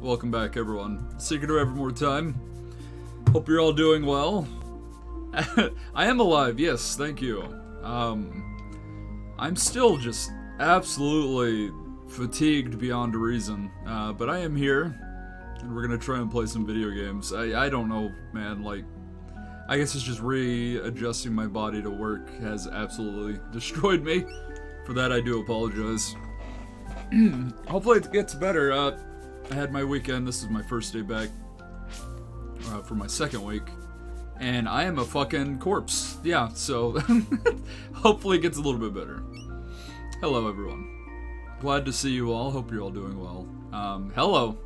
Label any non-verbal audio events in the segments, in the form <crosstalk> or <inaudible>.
Welcome back, everyone. Secret of Evermore time. Hope you're all doing well. <laughs> I am alive, yes, thank you. Um, I'm still just absolutely fatigued beyond reason, uh, but I am here, and we're gonna try and play some video games. I, I don't know, man, like, I guess it's just readjusting my body to work has absolutely <laughs> destroyed me. For that, I do apologize. <clears throat> Hopefully it gets better. Uh, I had my weekend. This is my first day back uh, for my second week. And I am a fucking corpse. Yeah, so <laughs> hopefully it gets a little bit better. Hello, everyone. Glad to see you all. Hope you're all doing well. Um, hello.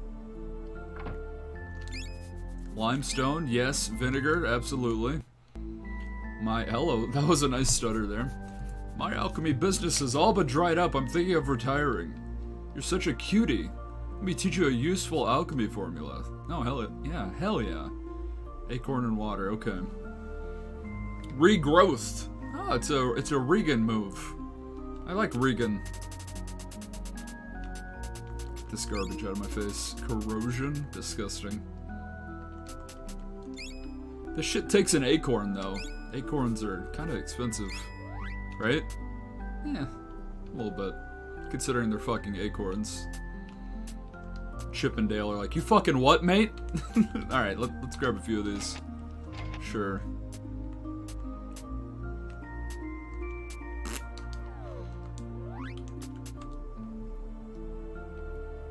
Limestone, yes. Vinegar, absolutely. My, hello, <laughs> that was a nice stutter there. My alchemy business is all but dried up. I'm thinking of retiring. You're such a cutie. Let me teach you a useful alchemy formula. Oh, hell it yeah. Hell yeah. Acorn and water, okay. Regrowth. Oh, it's a, it's a Regen move. I like Regen. Get this garbage out of my face. Corrosion? Disgusting. This shit takes an acorn, though. Acorns are kind of expensive. Right? Yeah, a little bit. Considering they're fucking acorns. Chip and Dale are like, you fucking what, mate? <laughs> Alright, let, let's grab a few of these. Sure.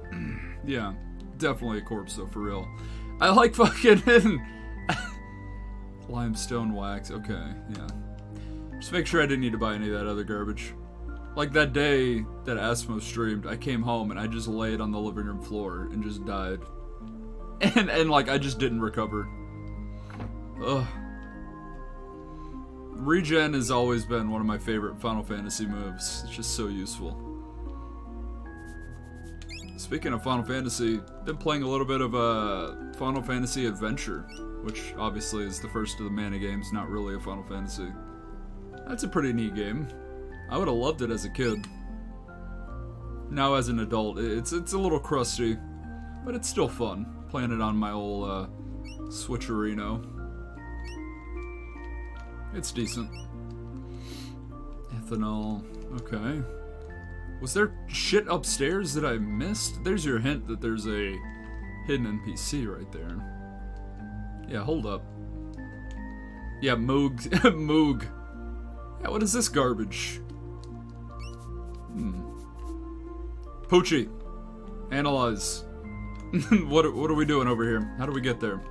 Hmm, yeah, definitely a corpse though, for real. I like fucking <laughs> <laughs> limestone wax. Okay, yeah. Just make sure I didn't need to buy any of that other garbage. Like that day that Asmo streamed, I came home and I just laid on the living room floor and just died. <laughs> And and like I just didn't recover. Ugh. Regen has always been one of my favorite Final Fantasy moves. It's just so useful. Speaking of Final Fantasy, been playing a little bit of uh, Final Fantasy Adventure, which obviously is the first of the Mana games, not really a Final Fantasy. That's a pretty neat game. I would have loved it as a kid. Now as an adult, it's it's a little crusty, but it's still fun. Playing it on my old uh, Switcherino. It's decent. Ethanol, okay. Was there shit upstairs that I missed? There's your hint that there's a hidden NPC right there. Yeah, hold up. Yeah, Moog. <laughs> Moog. Yeah, what is this garbage? Hmm. Poochie. Analyze. <laughs> what, what are we doing over here? How do we get there?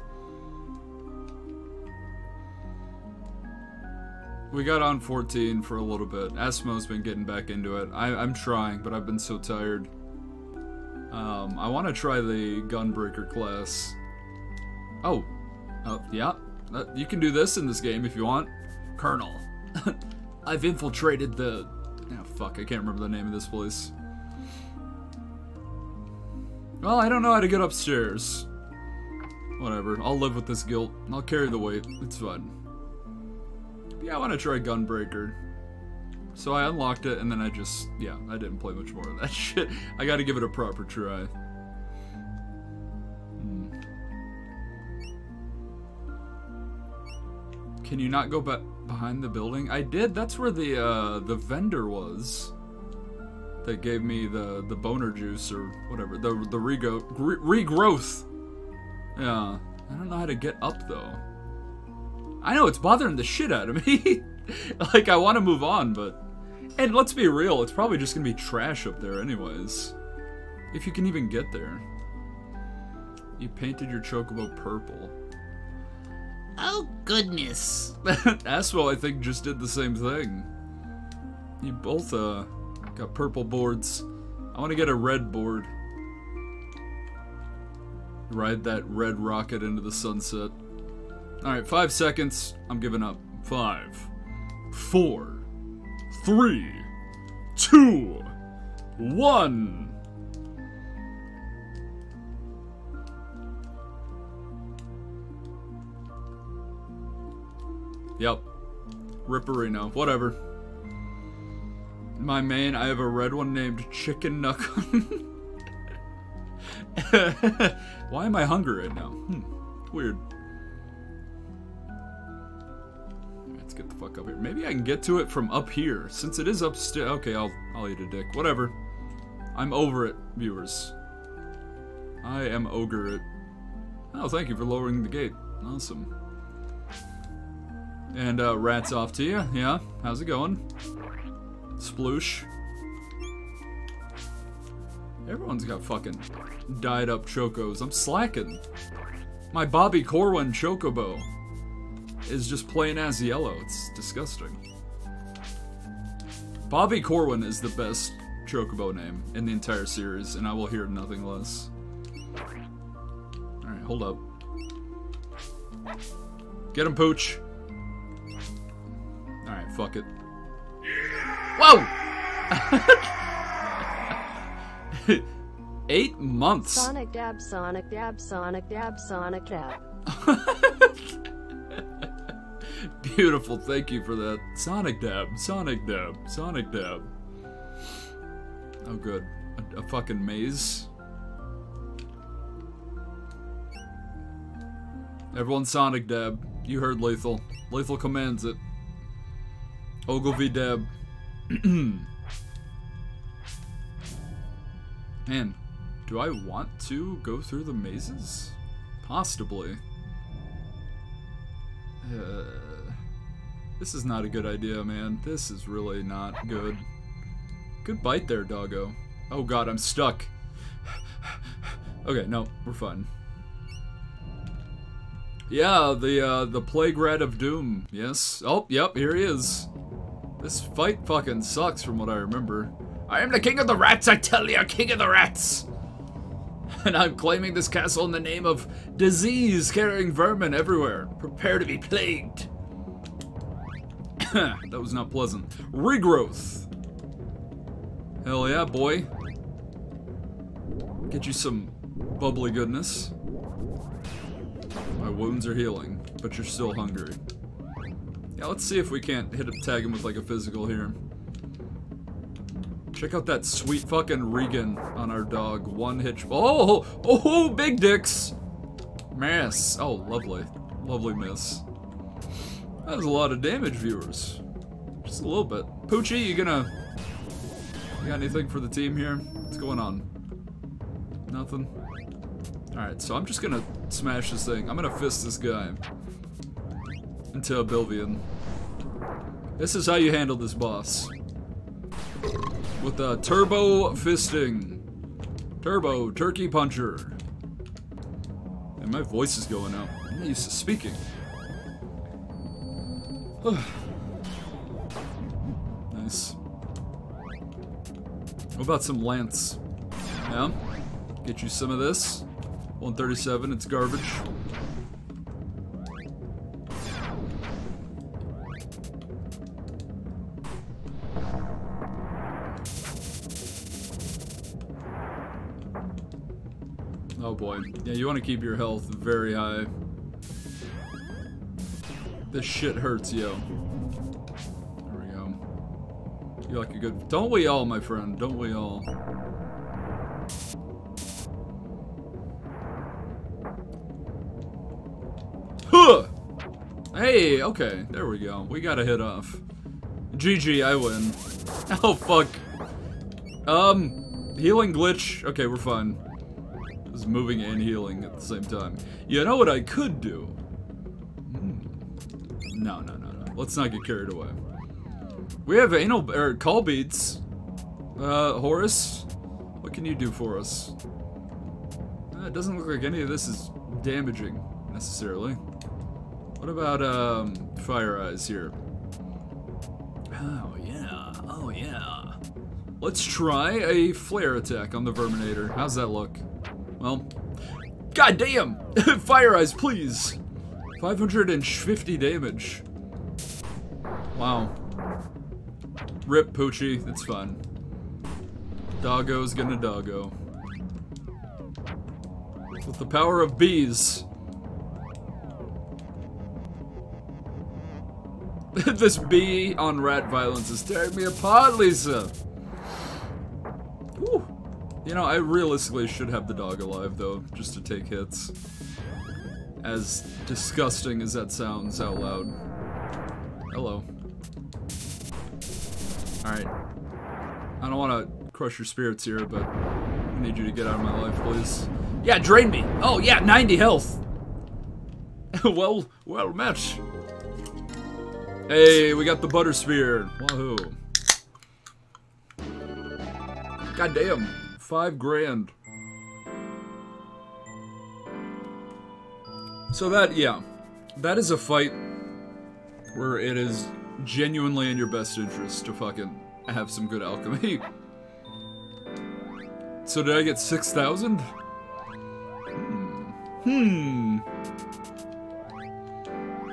We got on 14 for a little bit. Asmo's been getting back into it. I, I'm trying, but I've been so tired. Um, I want to try the Gunbreaker class. Oh. Oh, yeah. Uh, you can do this in this game if you want. Colonel. <laughs> I've infiltrated the... Oh, fuck, I can't remember the name of this place. Well, I don't know how to get upstairs. Whatever, I'll live with this guilt. I'll carry the weight. It's fine. Yeah, I want to try Gunbreaker. So I unlocked it, and then I just... Yeah, I didn't play much more of that <laughs> shit. I gotta give it a proper try. Can you not go back behind the building? I did. That's where the uh, the vendor was. That gave me the the boner juice or whatever. The the rego re regrowth. Yeah. I don't know how to get up though. I know it's bothering the shit out of me. <laughs> like I want to move on, but and let's be real, it's probably just gonna be trash up there anyways. If you can even get there. You painted your chocobo purple. Oh, goodness. <laughs> Aswell, I think, just did the same thing. You both, uh, got purple boards. I want to get a red board. Ride that red rocket into the sunset. Alright, five seconds. I'm giving up. Five, four, three, two, one. Yep. Ripperino. Whatever. My main, I have a red one named Chicken Knuckle. <laughs> Why am I hungry right now? Hmm. Weird. Let's get the fuck up here. Maybe I can get to it from up here. Since it is upstairs. Okay, I'll, I'll eat a dick. Whatever. I'm over it, viewers. I am ogre it. Oh, thank you for lowering the gate. Awesome. And uh, rats off to you. Yeah, how's it going? Sploosh. Everyone's got fucking dyed up chocos. I'm slacking. My Bobby Corwin chocobo is just plain as yellow. It's disgusting. Bobby Corwin is the best chocobo name in the entire series, and I will hear nothing less. Alright, hold up. Get him, Pooch. Alright, fuck it. Whoa! <laughs> Eight months. Sonic dab, Sonic dab, Sonic dab, Sonic dab. <laughs> Beautiful, thank you for that. Sonic dab, Sonic dab, Sonic dab. Oh, good. A, a fucking maze. Everyone Sonic dab. You heard Lethal. Lethal commands it. Ogilvy dab. <clears throat> Man, do I want to go through the mazes? Possibly. Uh, this is not a good idea, man. This is really not good. Good bite there, doggo. Oh god, I'm stuck. <sighs> okay, no, we're fine. Yeah, the uh, the plague rat of doom. Yes. Oh, yep, here he is. This fight fucking sucks from what I remember. I am the king of the rats, I tell you, king of the rats. <laughs> And I'm claiming this castle in the name of disease-carrying vermin everywhere. Prepare to be plagued. <coughs> that was not pleasant. Regrowth. Hell yeah, boy. Get you some bubbly goodness. My wounds are healing, but you're still hungry. Yeah, let's see if we can't hit a tag him with like a physical here. Check out that sweet fucking Regen on our dog. One hitch. Oh, oh, oh, oh, oh big dicks. Miss. Oh, lovely. Lovely miss. That was a lot of damage, viewers. Just a little bit. Poochie, you gonna... You got anything for the team here? What's going on? Nothing? Alright, so I'm just gonna smash this thing. I'm gonna fist this guy. Into Oblivion. This is how you handle this boss. With a turbo fisting. Turbo turkey puncher. And my voice is going out. I'm not used to speaking. <sighs> nice. What about some lance? Yeah? Get you some of this. 137, it's garbage. Oh boy. Yeah, you want to keep your health very high. This shit hurts, yo. There we go. You like a good... Don't we all, my friend? Don't we all? Huh! Hey, okay. There we go. We got a hit off. GG, I win. <laughs> Oh, fuck. Um, healing glitch. Okay, we're fine. Is moving and healing at the same time. You know what I could do? Hmm. No, no, no, no. Let's not get carried away. We have anal or call beads. Uh, Horace, what can you do for us? Uh, it doesn't look like any of this is damaging necessarily. What about um, Fire Eyes here? Oh yeah, oh yeah. Let's try a flare attack on the Verminator. How's that look? Well, god damn! <laughs> Fire Eyes, please! 550 damage. Wow. Rip Poochie, it's fine. Doggo's gonna doggo. With the power of bees. <laughs> this bee on rat violence is tearing me apart, Lisa. You know, I realistically should have the dog alive, though, just to take hits. As disgusting as that sounds out loud. Hello. Alright. I don't want to crush your spirits here, but I need you to get out of my life, please. Yeah, drain me! Oh, yeah, 90 health! <laughs> well, well met. Hey, we got the butter spear. Wahoo. God damn. Five grand. So that, yeah. That is a fight where it is genuinely in your best interest to fucking have some good alchemy. So did I get 6,000? Hmm. Hmm.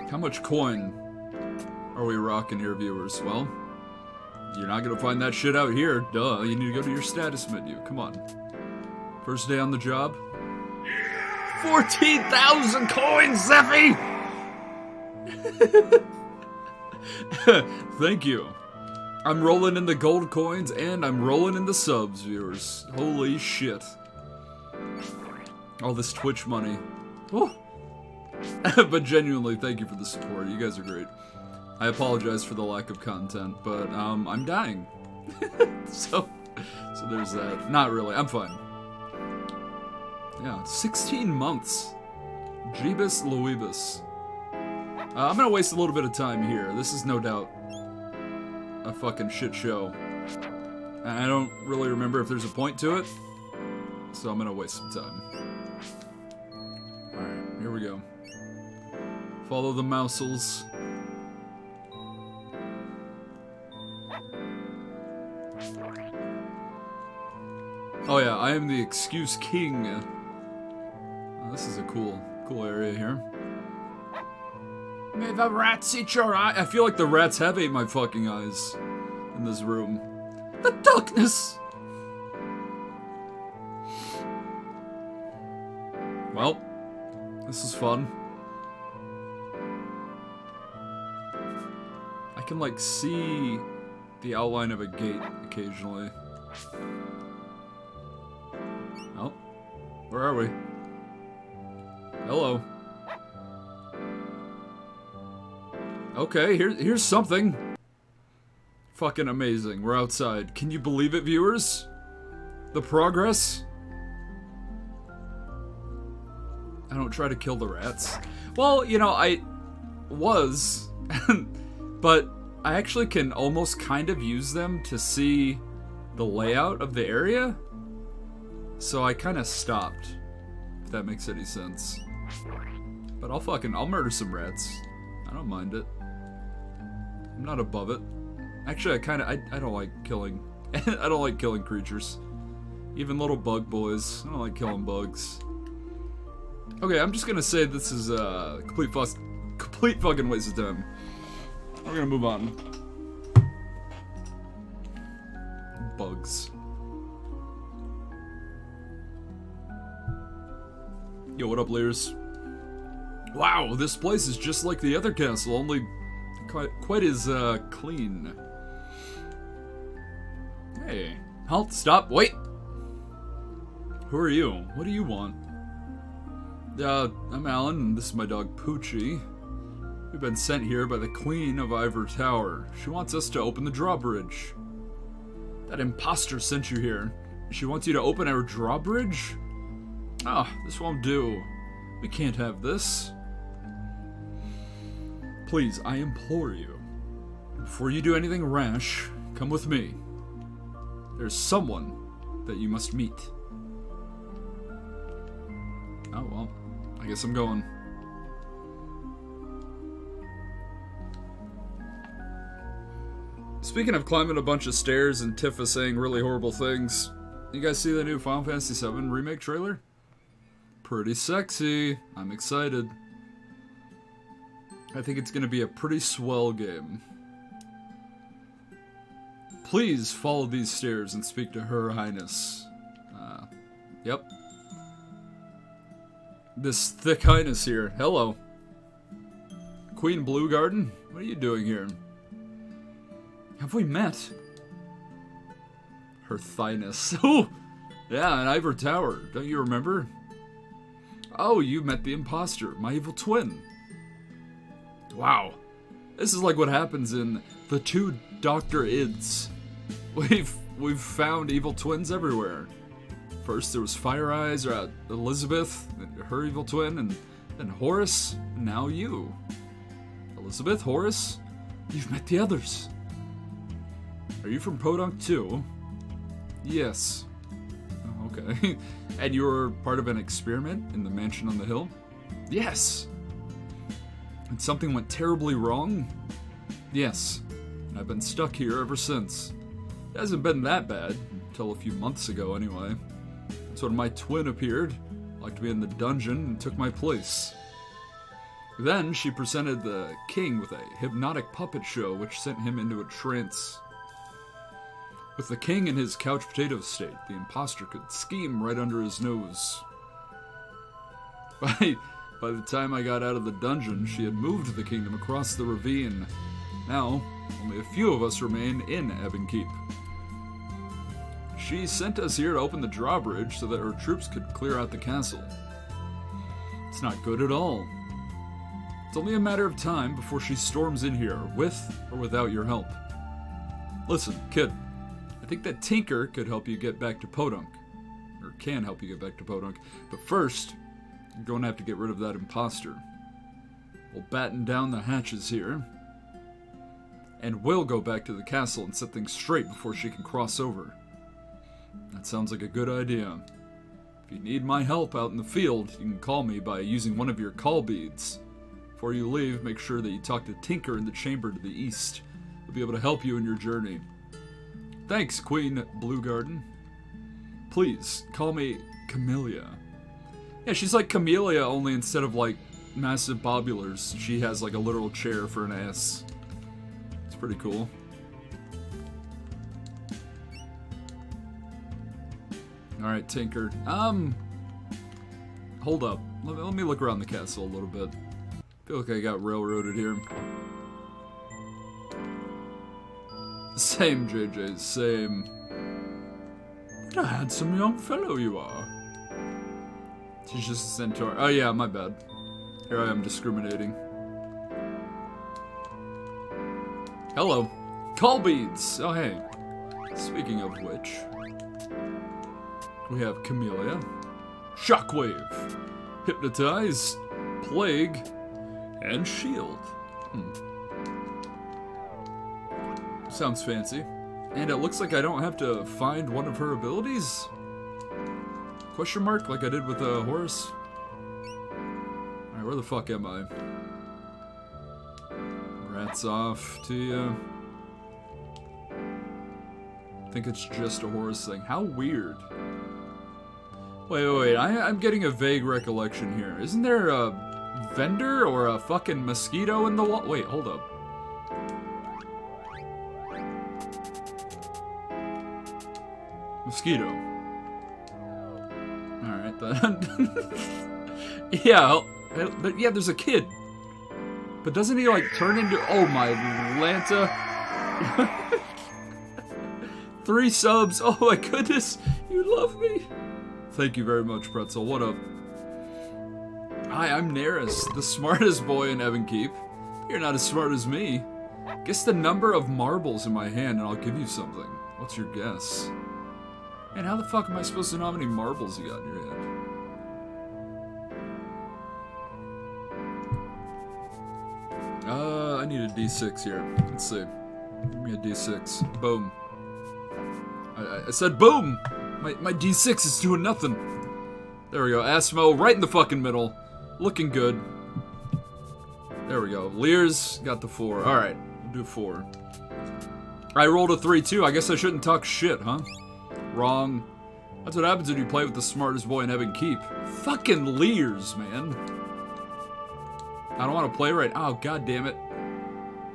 How much coin are we rocking here, viewers? Well, you're not gonna find that shit out here. Duh, you need to go to your status menu. Come on. First day on the job. 14,000 coins, Zeffy! <laughs> Thank you. I'm rolling in the gold coins and I'm rolling in the subs, viewers. Holy shit. All this Twitch money. <laughs> But genuinely, thank you for the support. You guys are great. I apologize for the lack of content, but um, I'm dying. <laughs> so, so there's that. Not really. I'm fine. Yeah, 16 months. Jeebus Louibus. Uh, I'm gonna waste a little bit of time here. This is no doubt a fucking shit show. I don't really remember if there's a point to it, so I'm gonna waste some time. Alright, here we go. Follow the mousels. Oh yeah, I am the excuse king. Oh, this is a cool, cool area here. May the rats eat your eye. I feel like the rats have ate my fucking eyes in this room. The darkness. Well, this is fun. I can like see the outline of a gate occasionally. Oh, where are we? Hello. Okay, here, here's something. Fucking amazing. We're outside. Can you believe it, viewers? The progress? I don't try to kill the rats. Well, you know, I was, <laughs> but I actually can almost kind of use them to see the layout of the area. So I kind of stopped, if that makes any sense. But I'll fucking, I'll murder some rats. I don't mind it. I'm not above it. Actually, I kind of, I, I don't like killing, <laughs> I don't like killing creatures. Even little bug boys. I don't like killing bugs. Okay, I'm just gonna say this is a complete fuss, complete fucking waste of time. We're gonna move on. Bugs. Yo, what up, Lears? Wow, this place is just like the other castle, only quite, quite as uh, clean. Hey, halt, stop, wait! Who are you? What do you want? Uh, I'm Alan, and this is my dog Poochie. We've been sent here by the Queen of Ivor Tower. She wants us to open the drawbridge. That impostor sent you here. She wants you to open our drawbridge? Ah, oh, this won't do. We can't have this. Please, I implore you. Before you do anything rash, come with me. There's someone that you must meet. Oh, well. I guess I'm going. Speaking of climbing a bunch of stairs and Tifa saying really horrible things, you guys see the new Final Fantasy VII Remake trailer? Pretty sexy. I'm excited. I think it's going to be a pretty swell game. Please follow these stairs and speak to Her Highness. Uh, yep. This thick highness here. Hello. Queen Bluegarden? What are you doing here? Have we met? Her thighness. <laughs> Ooh! Yeah, in Ivor Tower. Don't you remember? Oh, you met the imposter, my evil twin. Wow. This is like what happens in the two Dr. Ids. <laughs> We've we've found evil twins everywhere. First there was Fire Eyes, or uh, Elizabeth, her evil twin, and then Horace, now you. Elizabeth, Horace, you've met the others. Are you from Podunk too? Yes. Oh, okay. <laughs> and you were part of an experiment in the mansion on the hill? Yes. And something went terribly wrong? Yes. And I've been stuck here ever since. It hasn't been that bad, until a few months ago anyway. That's when my twin appeared, locked me in the dungeon, and took my place. Then she presented the king with a hypnotic puppet show which sent him into a trance. With the king in his couch potato state, the impostor could scheme right under his nose. By, by the time I got out of the dungeon, she had moved the kingdom across the ravine. Now, only a few of us remain in Ebonkeep. She sent us here to open the drawbridge so that her troops could clear out the castle. It's not good at all. It's only a matter of time before she storms in here, with or without your help. Listen, kid, I think that Tinker could help you get back to Podunk. Or can help you get back to Podunk. But first, you're going to have to get rid of that imposter. We'll batten down the hatches here. And we'll go back to the castle and set things straight before she can cross over. That sounds like a good idea. If you need my help out in the field, you can call me by using one of your call beads. Before you leave, make sure that you talk to Tinker in the chamber to the east. He'll be able to help you in your journey. Thanks, Queen Bluegarden. Please, call me Camellia. Yeah, she's like Camellia, only instead of like massive bobulars, she has like a literal chair for an ass. It's pretty cool. Alright, Tinker. Um, hold up. Let, let me look around the castle a little bit. feel like I got railroaded here. Same, JJ, same. What a handsome young fellow you are. She's just a centaur. Oh yeah, my bad. Here I am discriminating. Hello. Call beads! Oh hey. Speaking of which, we have Camellia, Shockwave, Hypnotize, Plague, and Shield. Hmm. Sounds fancy. And it looks like I don't have to find one of her abilities? Question mark, like I did with uh, Horace? Alright, where the fuck am I? Rats off to you. I think it's just a Horace thing. How weird. Wait, wait, wait. I, I'm getting a vague recollection here. Isn't there a vendor or a fucking mosquito in the wall? Wait, hold up. Mosquito. Alright <laughs> yeah, oh, oh, but yeah, there's a kid. But doesn't he like turn into oh my Lanta? <laughs> Three subs. Oh my goodness. You love me. Thank you very much, Pretzel. What up? Hi, I'm Neris, the smartest boy in Ebonkeep. You're not as smart as me. Guess the number of marbles in my hand and I'll give you something. What's your guess? And how the fuck am I supposed to know how many marbles you got in your hand? Uh, I need a D6 here. Let's see. Give me a D6. Boom. I, I said boom! My, my D6 is doing nothing. There we go. Asmo right in the fucking middle. Looking good. There we go. Lear's got the four. Alright, we'll do four. I rolled a three too. I guess I shouldn't talk shit, huh? Wrong. That's what happens when you play with the smartest boy in Ebonkeep. Fucking Leers, man. I don't want to play right. Oh, god damn it.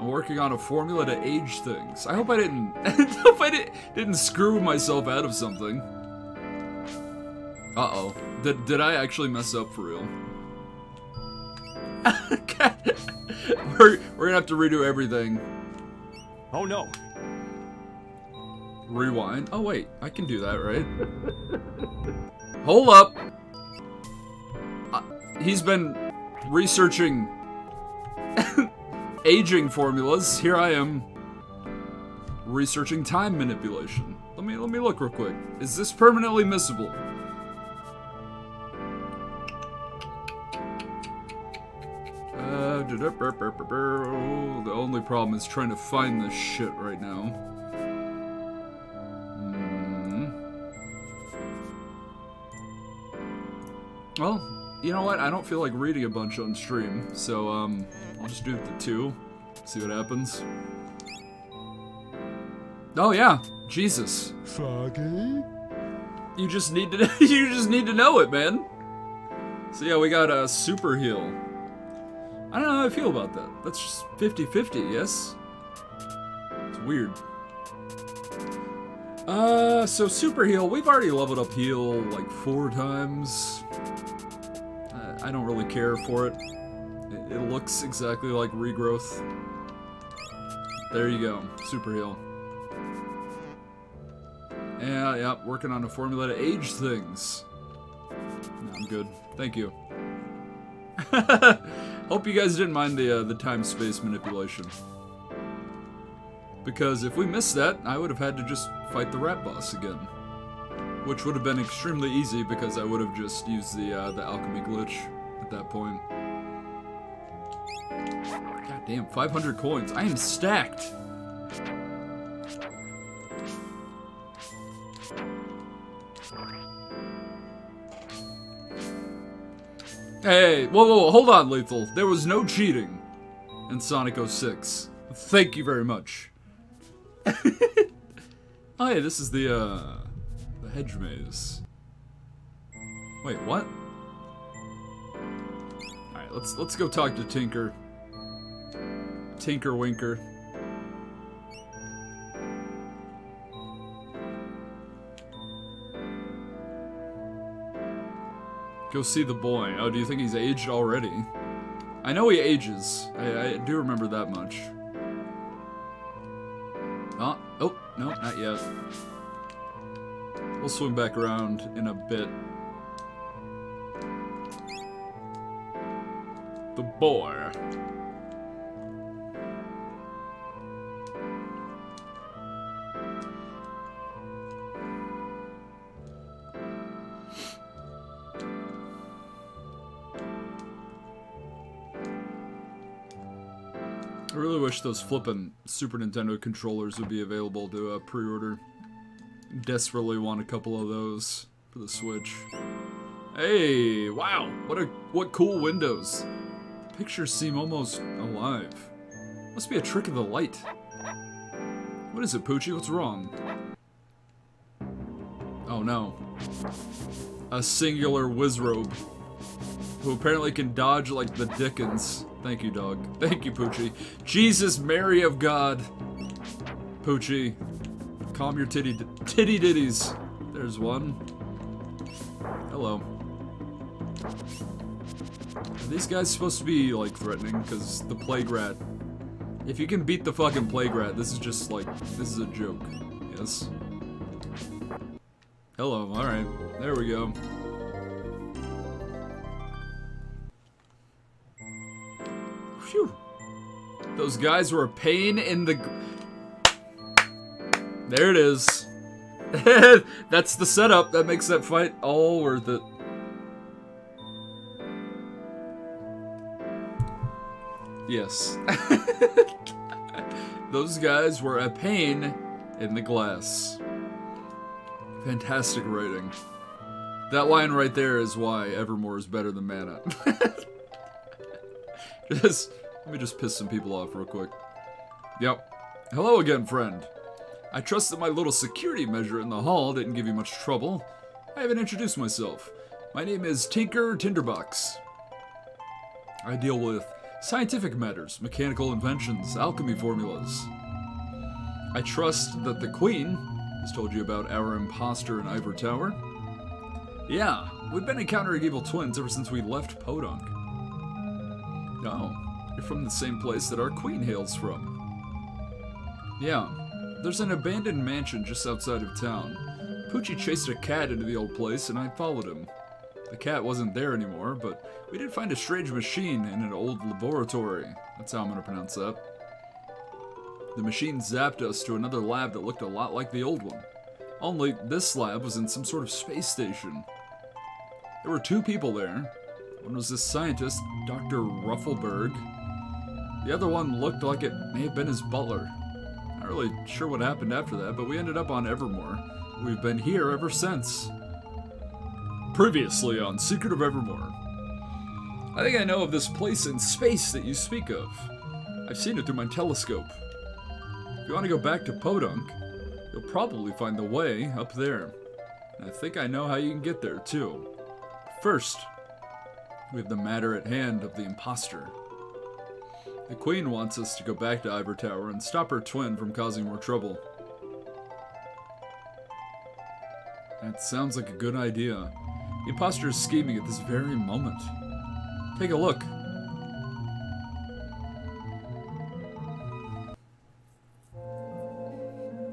I'm working on a formula to age things. I hope I didn't. <laughs> I hope I didn't, didn't screw myself out of something. Uh oh. Did did I actually mess up for real? <laughs> we're we're gonna have to redo everything. Oh no. Rewind. Oh wait, I can do that, right? <laughs> Hold up. Uh, he's been researching <laughs> aging formulas. Here I am researching time manipulation. Let me let me look real quick. Is this permanently missable? Uh, the only problem is trying to find this shit right now. Well, you know what? I don't feel like reading a bunch on stream, so um, I'll just do the two, see what happens. Oh yeah, Jesus. Foggy? You just need to <laughs> you just need to know it, man. So yeah, we got a super heal. I don't know how I feel about that. That's just 50-50, yes? It's weird. Uh, so super heal, we've already leveled up heal like four times. Uh, I don't really care for it. it. It looks exactly like regrowth. There you go, super heal. Yeah, yeah, working on a formula to age things. No, I'm good. Thank you. <laughs> Hope you guys didn't mind the uh, the time space manipulation. Because if we missed that, I would have had to just fight the rat boss again, which would have been extremely easy because I would have just used the uh, the alchemy glitch at that point. God damn, 500 coins! I am stacked. Hey, whoa, whoa, whoa, hold on, Lethal. There was no cheating in Sonic 06. Thank you very much. <laughs> oh yeah, this is the, uh, the hedge maze. Wait, what? Alright, let's, let's go talk to Tinker. Tinker Winker. Go see the boy. Oh, do you think he's aged already? I know he ages. I, I do remember that much. Oh, no, not yet. We'll swing back around in a bit. The boy. Wish those flippin' Super Nintendo controllers would be available to uh, pre-order. Desperately want a couple of those for the Switch. Hey, wow, what a what cool windows. Pictures seem almost alive. Must be a trick of the light. What is it, Poochie? What's wrong? Oh no. A singular Wizrobe. Who apparently can dodge like the Dickens. Thank you, dog. Thank you, Poochie. Jesus, Mary of God. Poochie, calm your titty titty ditties. There's one. Hello. Are these guys supposed to be, like, threatening? Because the Plague Rat... If you can beat the fucking Plague Rat, this is just, like, this is a joke. Yes? Hello, alright. There we go. Phew. Those guys were a pain in the... There it is. <laughs> That's the setup that makes that fight all worth it. Yes. <laughs> Those guys were a pain in the glass. Fantastic writing. That line right there is why Evermore is better than Mana. <laughs> just, let me just piss some people off real quick. Yep. Hello again, friend. I trust that my little security measure in the hall didn't give you much trouble. I haven't introduced myself. My name is Tinker Tinderbox. I deal with scientific matters, mechanical inventions, alchemy formulas. I trust that the Queen has told you about our imposter in Ivor Tower. Yeah, we've been encountering evil twins ever since we left Podunk. Oh, you're from the same place that our Queen hails from. Yeah, there's an abandoned mansion just outside of town. Poochie chased a cat into the old place, and I followed him. The cat wasn't there anymore, but we did find a strange machine in an old laboratory. That's how I'm gonna pronounce that. The machine zapped us to another lab that looked a lot like the old one. Only this lab was in some sort of space station. There were two people there. One was this scientist, Dr. Ruffleberg. The other one looked like it may have been his butler. Not really sure what happened after that, but we ended up on Evermore. We've been here ever since. Previously on Secret of Evermore. I think I know of this place in space that you speak of. I've seen it through my telescope. If you want to go back to Podunk, you'll probably find the way up there. And I think I know how you can get there, too. First, we have the matter at hand of the imposter. The Queen wants us to go back to Ivor Tower and stop her twin from causing more trouble. That sounds like a good idea. The imposter is scheming at this very moment. Take a look.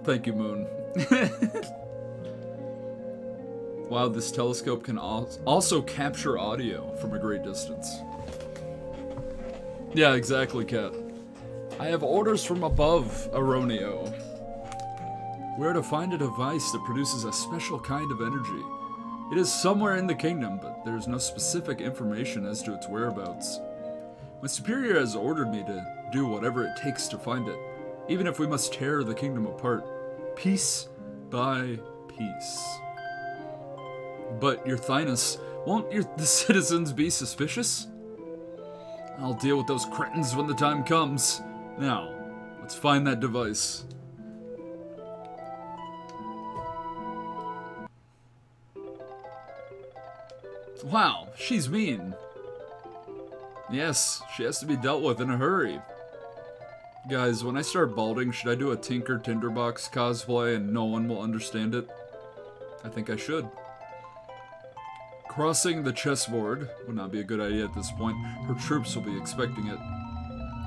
Thank you, Moon. <laughs> wow, this telescope can al also capture audio from a great distance. Yeah, exactly, Cat. I have orders from above, Aronio. Where to find a device that produces a special kind of energy. It is somewhere in the kingdom, but there is no specific information as to its whereabouts. My superior has ordered me to do whatever it takes to find it, even if we must tear the kingdom apart, piece by piece. But, Your Thynus, won't your, the <laughs> citizens be suspicious? I'll deal with those cretins when the time comes. Now, let's find that device. Wow, she's mean. Yes, she has to be dealt with in a hurry. Guys, when I start balding, should I do a Tinker Tinderbox cosplay and no one will understand it? I think I should. Crossing the chessboard would not be a good idea at this point. Her troops will be expecting it.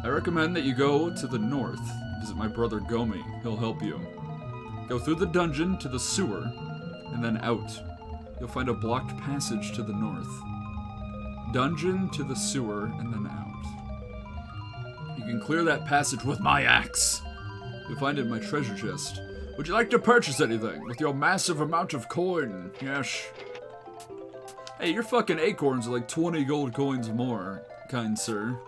I recommend that you go to the north, visit my brother Gomi. He'll help you. Go through the dungeon to the sewer, and then out. You'll find a blocked passage to the north. Dungeon to the sewer, and then out. You can clear that passage with my axe. You'll find it in my treasure chest. Would you like to purchase anything with your massive amount of coin? Yes. Hey, your fucking acorns are like 20 gold coins more, kind sir.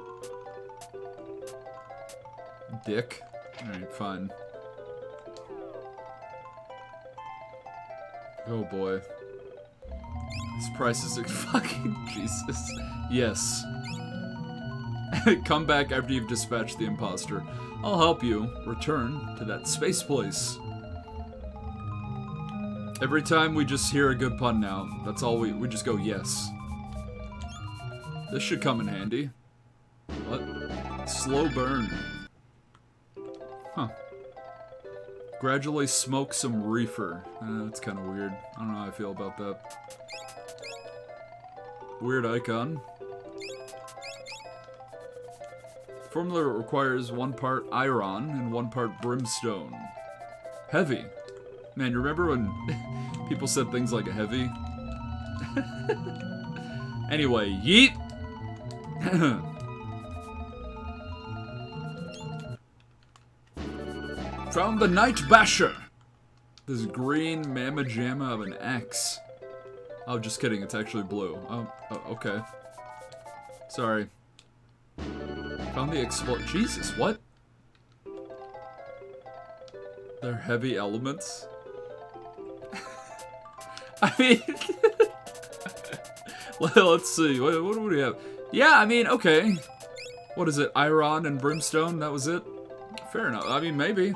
Dick. Alright, fine. Oh boy. This price is <laughs> fucking Jesus. Yes. <laughs> Come back after you've dispatched the imposter. I'll help you return to that space place. Every time we just hear a good pun now, that's all we we just go yes. This should come in handy. What? Slow burn. Huh. Gradually smoke some reefer. Uh, that's kind of weird. I don't know how I feel about that. Weird icon. Formula requires one part iron and one part brimstone. Heavy. Man, you remember when <laughs> people said things like a heavy? <laughs> anyway, yeet! <clears throat> Found the Knight Basher! This green mamma jamma of an X. Oh, just kidding, it's actually blue. Oh, oh okay. Sorry. Found the explo- Jesus, what? They're heavy elements? <laughs> I mean... <laughs> Let's see, what, what do we have? Yeah, I mean, okay. What is it, iron and brimstone? That was it? Fair enough, I mean, maybe.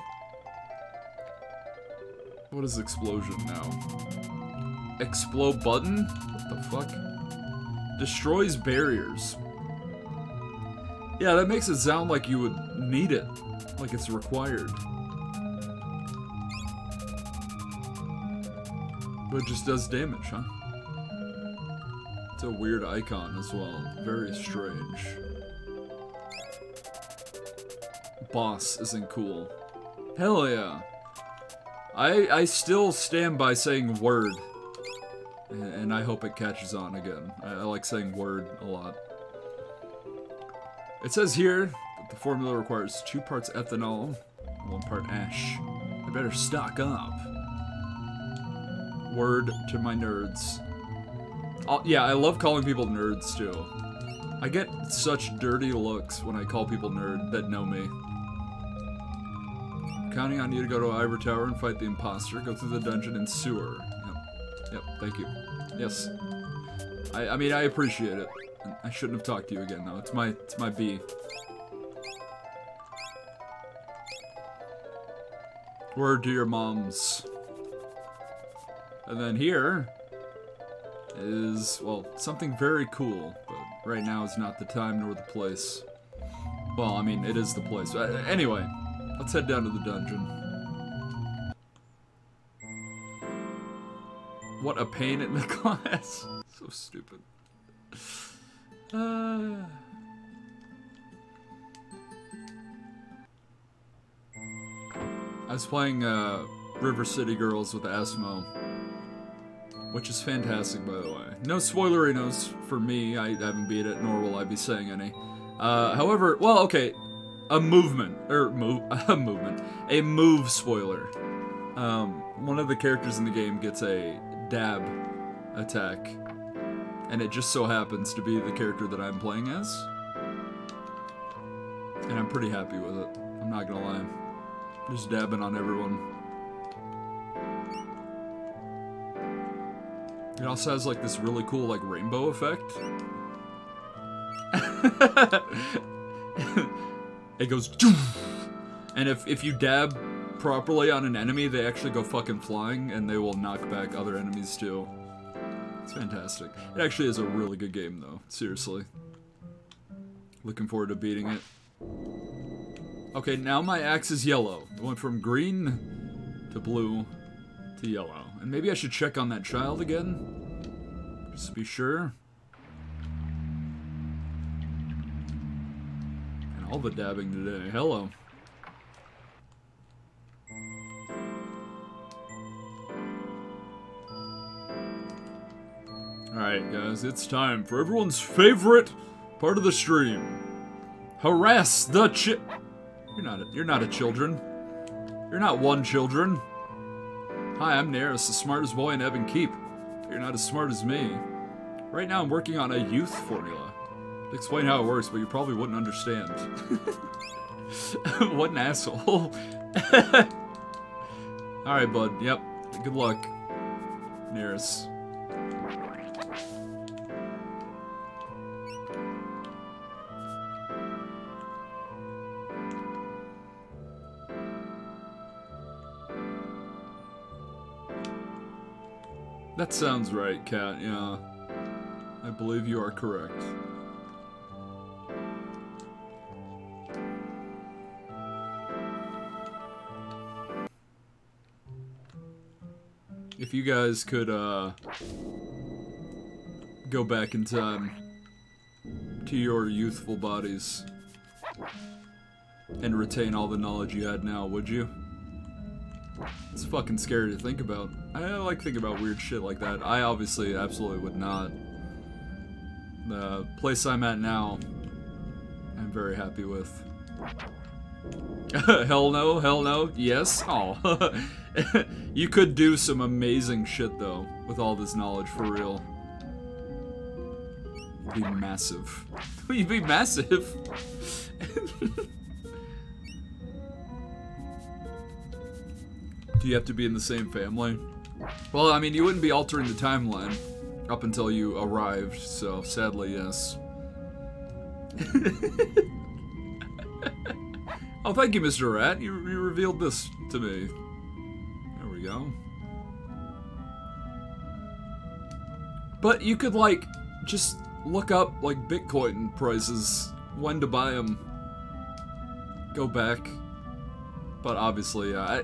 What is explosion now? Explode button? What the fuck? Destroys barriers. Yeah, that makes it sound like you would need it. Like it's required. But just does damage, huh? It's a weird icon as well. Very strange. Boss isn't cool. Hell yeah. I I still stand by saying word, and, and I hope it catches on again. I, I like saying word a lot. It says here that the formula requires two parts ethanol, one part ash. I better stock up. Word to my nerds. Oh, yeah, I love calling people nerds too. I get such dirty looks when I call people nerd that know me. Counting on you to go to Ivor Tower and fight the imposter. Go through the dungeon and sewer. Yep. Yep, thank you. Yes. I, I mean, I appreciate it. I shouldn't have talked to you again, though. It's my, it's my B. Word to your moms. And then here is, well, something very cool, but right now is not the time nor the place. Well, I mean, it is the place. Uh, anyway, let's head down to the dungeon. What a pain in the <laughs> glass. so stupid. Uh... I was playing uh, River City Girls with Asmo, which is fantastic, by the way. No spoilery notes for me. I haven't beat it, nor will I be saying any. Uh, however, well, okay, a movement or move <laughs> a movement, a move spoiler. Um, one of the characters in the game gets a dab attack, and it just so happens to be the character that I'm playing as, and I'm pretty happy with it. I'm not gonna lie. Just dabbing on everyone. It also has like this really cool like rainbow effect. <laughs> it goes and if if you dab properly on an enemy, they actually go fucking flying and they will knock back other enemies too. It's fantastic. It actually is a really good game though, seriously. Looking forward to beating it. Okay, now my axe is yellow. It went from green to blue to yellow. And maybe I should check on that child again. Just to be sure. And all the dabbing today. Hello. Alright guys, it's time for everyone's favorite part of the stream. Harass the chi- You're not a, you're not a children. You're not one children. Hi, I'm Naris, the smartest boy in Ebon Keep. You're not as smart as me. Right now I'm working on a youth formula. To explain how it works, but you probably wouldn't understand. <laughs> what an asshole. <laughs> Alright, bud. Yep. Good luck. Naris. That sounds right, Cat, yeah. I believe you are correct. If you guys could, uh, go back in time to your youthful bodies and retain all the knowledge you had now, would you? It's fucking scary to think about. I like thinking about weird shit like that. I obviously absolutely would not. The place I'm at now, I'm very happy with. <laughs> hell no, hell no, yes. Oh, <laughs> you could do some amazing shit though with all this knowledge for real. <laughs> You'd be massive. You'd be massive. Do you have to be in the same family? Well, I mean, you wouldn't be altering the timeline up until you arrived, so sadly, yes. <laughs> oh, thank you, Mr. Rat. You, you revealed this to me. There we go. But you could, like, just look up, like, Bitcoin prices, when to buy them. Go back. But obviously, uh, I,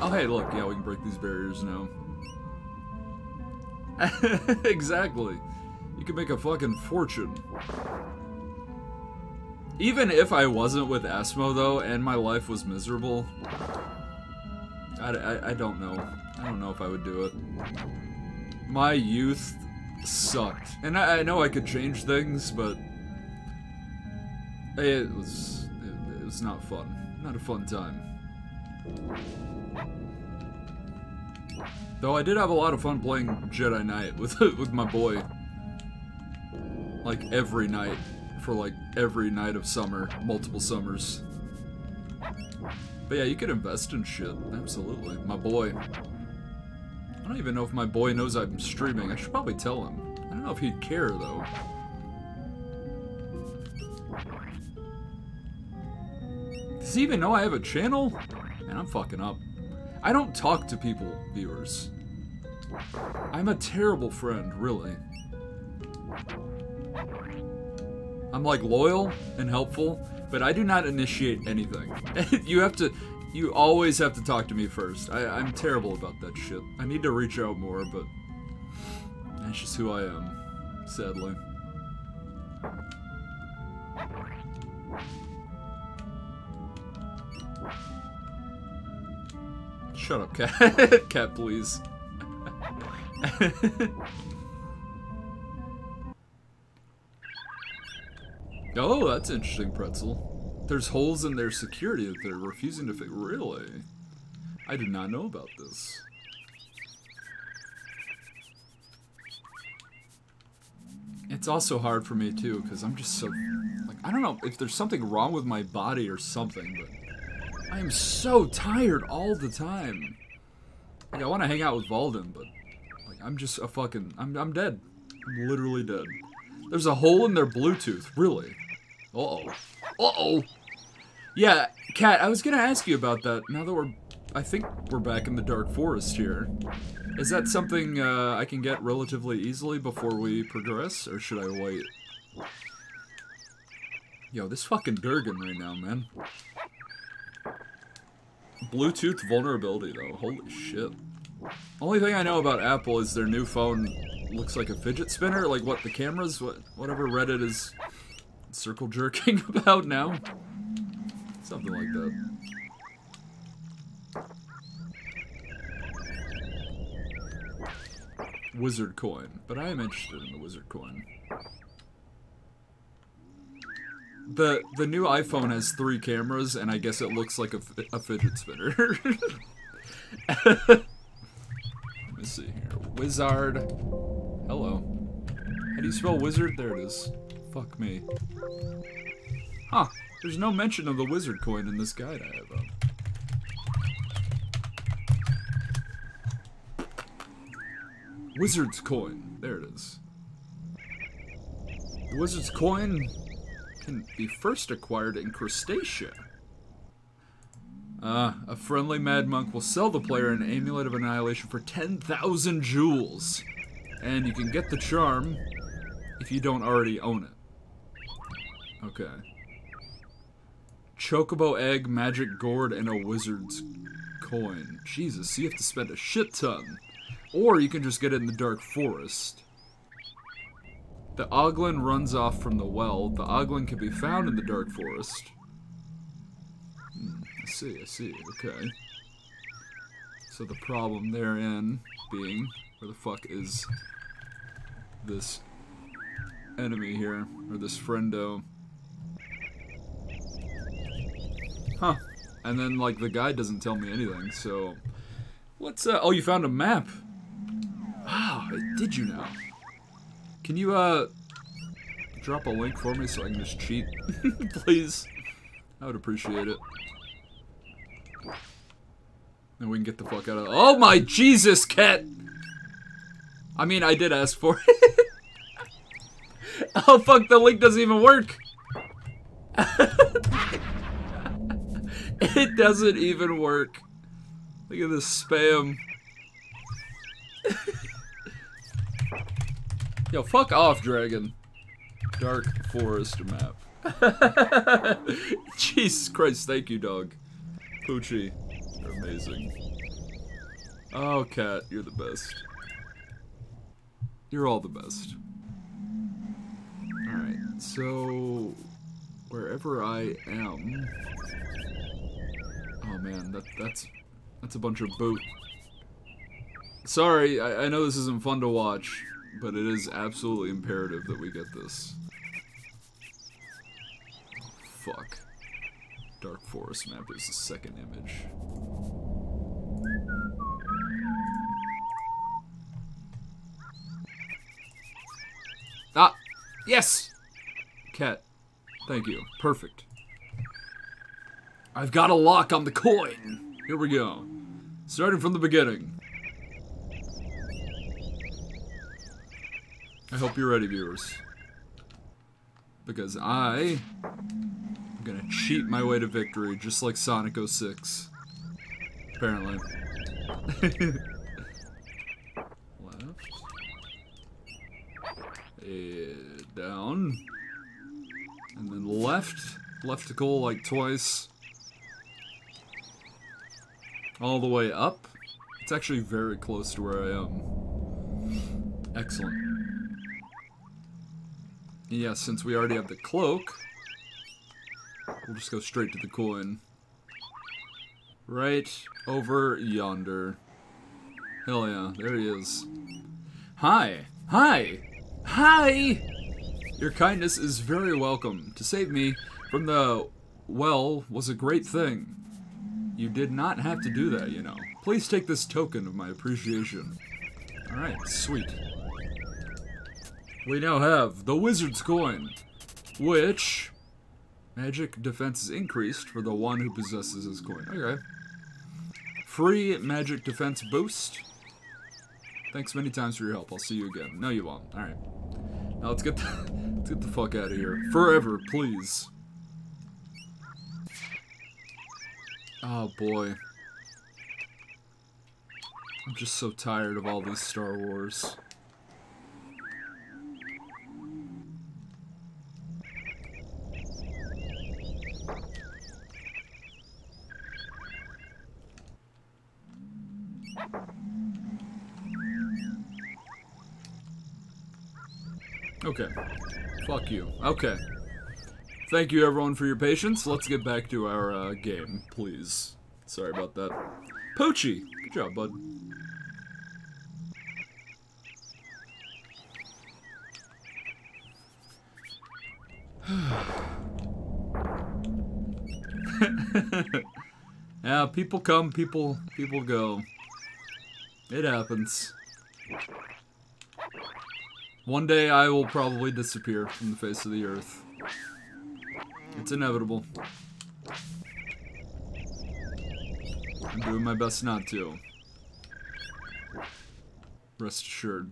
Oh, hey, look, yeah, we can break these barriers now. <laughs> exactly. You can make a fucking fortune. Even if I wasn't with Asmo, though, and my life was miserable, I, I, I, I don't know. I don't know if I would do it. My youth sucked. And I, I know I could change things, but it was it, it was not fun. Not a fun time. Though I did have a lot of fun playing Jedi Knight with <laughs> with my boy. Like every night for like every night of summer, multiple summers. But yeah, you could invest in shit. Absolutely. My boy. I don't even know if my boy knows I'm streaming. I should probably tell him. I don't know if he'd care though. Does he even know I have a channel? Man, I'm fucking up. I don't talk to people, viewers. I'm a terrible friend, really. I'm like loyal and helpful, but I do not initiate anything. <laughs> you have to, you always have to talk to me first. I, I'm terrible about that shit. I need to reach out more, but that's just who I am, sadly. Shut up, cat. <laughs> cat, please. <laughs> oh, that's interesting, Pretzel. There's holes in their security that they're refusing to fix. Really? I did not know about this. It's also hard for me too, because I'm just so like I don't know if there's something wrong with my body or something, but I am so tired all the time. Like I want to hang out with Valden, but like I'm just a fucking I'm I'm dead. I'm literally dead. There's a hole in their Bluetooth, really. Uh oh. Uh oh. Yeah, Kat, I was gonna ask you about that. Now that we're, I think we're back in the Dark Forest here. Is that something uh, I can get relatively easily before we progress, or should I wait? Yo, this fucking Durgan right now, man. Bluetooth vulnerability, though. Holy shit. Only thing I know about Apple is their new phone looks like a fidget spinner. Like, what, the cameras? What, whatever Reddit is circle jerking <laughs> about now? Something like that. Wizard coin, but I am interested in the wizard coin. The the new iPhone has three cameras, and I guess it looks like a, a fidget spinner. <laughs> Let me see here. Wizard. Hello. How do you spell wizard? There it is. Fuck me. Huh. There's no mention of the wizard coin in this guide I have up. Wizard's coin. There it is. The wizard's coin can be first acquired in Crustacia. Ah, a friendly mad monk will sell the player an amulet of annihilation for 10,000 jewels. And you can get the charm if you don't already own it. Okay. Chocobo egg, magic gourd, and a wizard's coin. Jesus, you have to spend a shit ton. Or you can just get it in the Dark Forest. The Oglin runs off from the well. The Oglin can be found in the Dark Forest. Hmm, I see, I see, okay. So the problem therein being, where the fuck is this enemy here, or this friendo? Huh. And then, like, the guy doesn't tell me anything, so... What's, uh... Oh, you found a map! Wow, did you now? Can you, uh... Drop a link for me so I can just cheat? <laughs> Please. I would appreciate it. And we can get the fuck out of- Oh my Jesus, cat! I mean, I did ask for it. <laughs> oh fuck, the link doesn't even work! <laughs> it doesn't even work. Look at this spam. Yo, fuck off, dragon. Dark forest map. <laughs> Jesus Christ, thank you, dog. Poochie, you're amazing. Oh, cat, you're the best. You're all the best. Alright, so... Wherever I am... Oh man, that that's That's a bunch of boot. Sorry, I, I know this isn't fun to watch, but it is absolutely imperative that we get this. Fuck. Dark Forest map is the second image. Ah! Yes! Cat. Thank you. Perfect. I've got a lock on the coin. Here we go. Starting from the beginning. I hope you're ready, viewers. Because I am gonna cheat my way to victory, just like Sonic 06. Apparently. <laughs> Left. Eh, down. And then left. Left to goal like twice. All the way up. It's actually very close to where I am. Excellent. Yeah, since we already have the cloak, we'll just go straight to the coin. Right over yonder. Hell yeah, there he is. Hi! Hi! Hi! Your kindness is very welcome. To save me from the well was a great thing. You did not have to do that, you know. Please take this token of my appreciation. Alright, sweet. We now have the Wizard's Coin, which magic defense is increased for the one who possesses this coin. Okay. Free magic defense boost. Thanks many times for your help. I'll see you again. No, you won't. Alright. Now let's get the, <laughs> let's get the fuck out of here. Forever, please. Oh boy. I'm just so tired of all these Star Wars. Okay. Fuck you. Okay. Thank you everyone for your patience. Let's get back to our uh, game, please. Sorry about that. Pochi! Good job, bud. <sighs> <laughs> yeah, people come, people people go. It happens. One day I will probably disappear from the face of the earth. It's inevitable. I'm doing my best not to. Rest assured.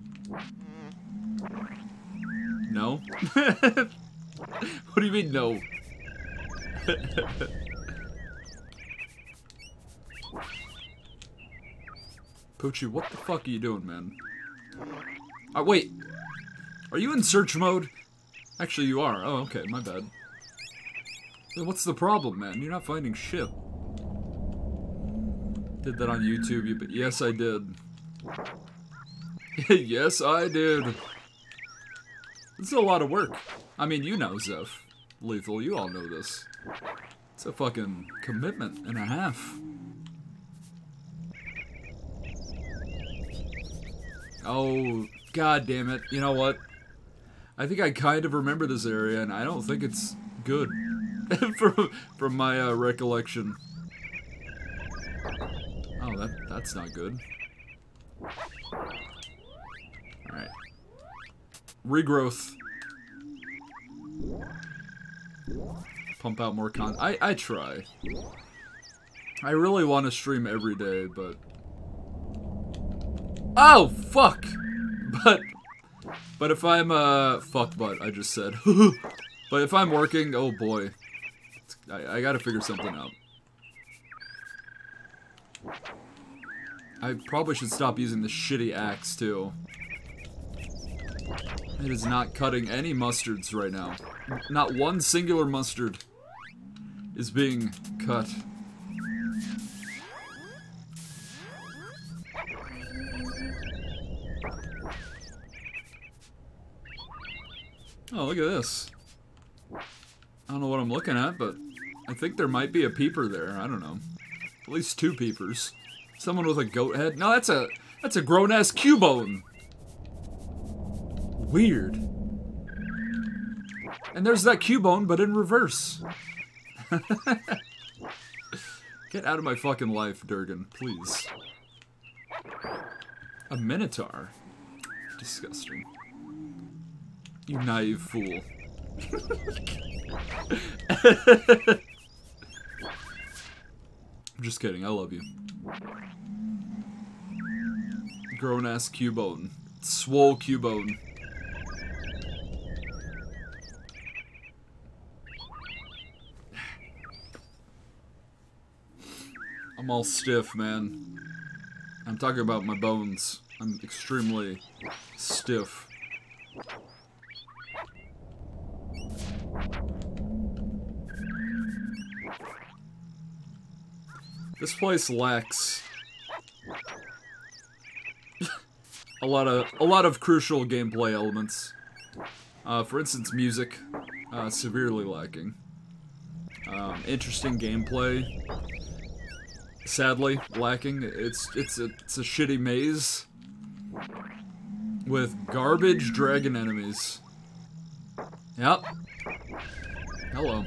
No? <laughs> what do you mean, no? <laughs> Poochie, what the fuck are you doing, man? Oh, wait. Are you in search mode? Actually, you are. Oh, okay, my bad. What's the problem, man? You're not finding shit. Did that on YouTube, you, but yes, I did. <laughs> yes, I did. This is a lot of work. I mean, you know, Zeph. Lethal, you all know this. It's a fucking commitment and a half. Oh, god damn it. You know what? I think I kind of remember this area, and I don't think it's good. <laughs> from, from my uh, recollection. Oh, that that's not good. Alright. Regrowth. Pump out more con- I, I try. I really want to stream every day, but... Oh, fuck! But... But if I'm, uh... Fuck butt, I just said. <laughs> but if I'm working, oh boy. I, I gotta figure something out. I probably should stop using the shitty axe, too. It is not cutting any mustards right now. Not one singular mustard is being cut. Oh, look at this. I don't know what I'm looking at, but I think there might be a peeper there. I don't know. At least two peepers. Someone with a goat head? No, that's a that's a grown ass Cubone. Weird. And there's that Cubone, but in reverse. <laughs> Get out of my fucking life, Durgan, please. A Minotaur? Disgusting. You naive fool. I'm just kidding, I love you. Grown ass Cubone. Swole Cubone. I'm all stiff, man. I'm talking about my bones. I'm extremely stiff. This place lacks a lot of a lot of crucial gameplay elements. Uh, for instance, music, uh, severely lacking. Um, interesting gameplay, sadly lacking. It's it's a, it's a shitty maze with garbage dragon enemies. Yep. Hello.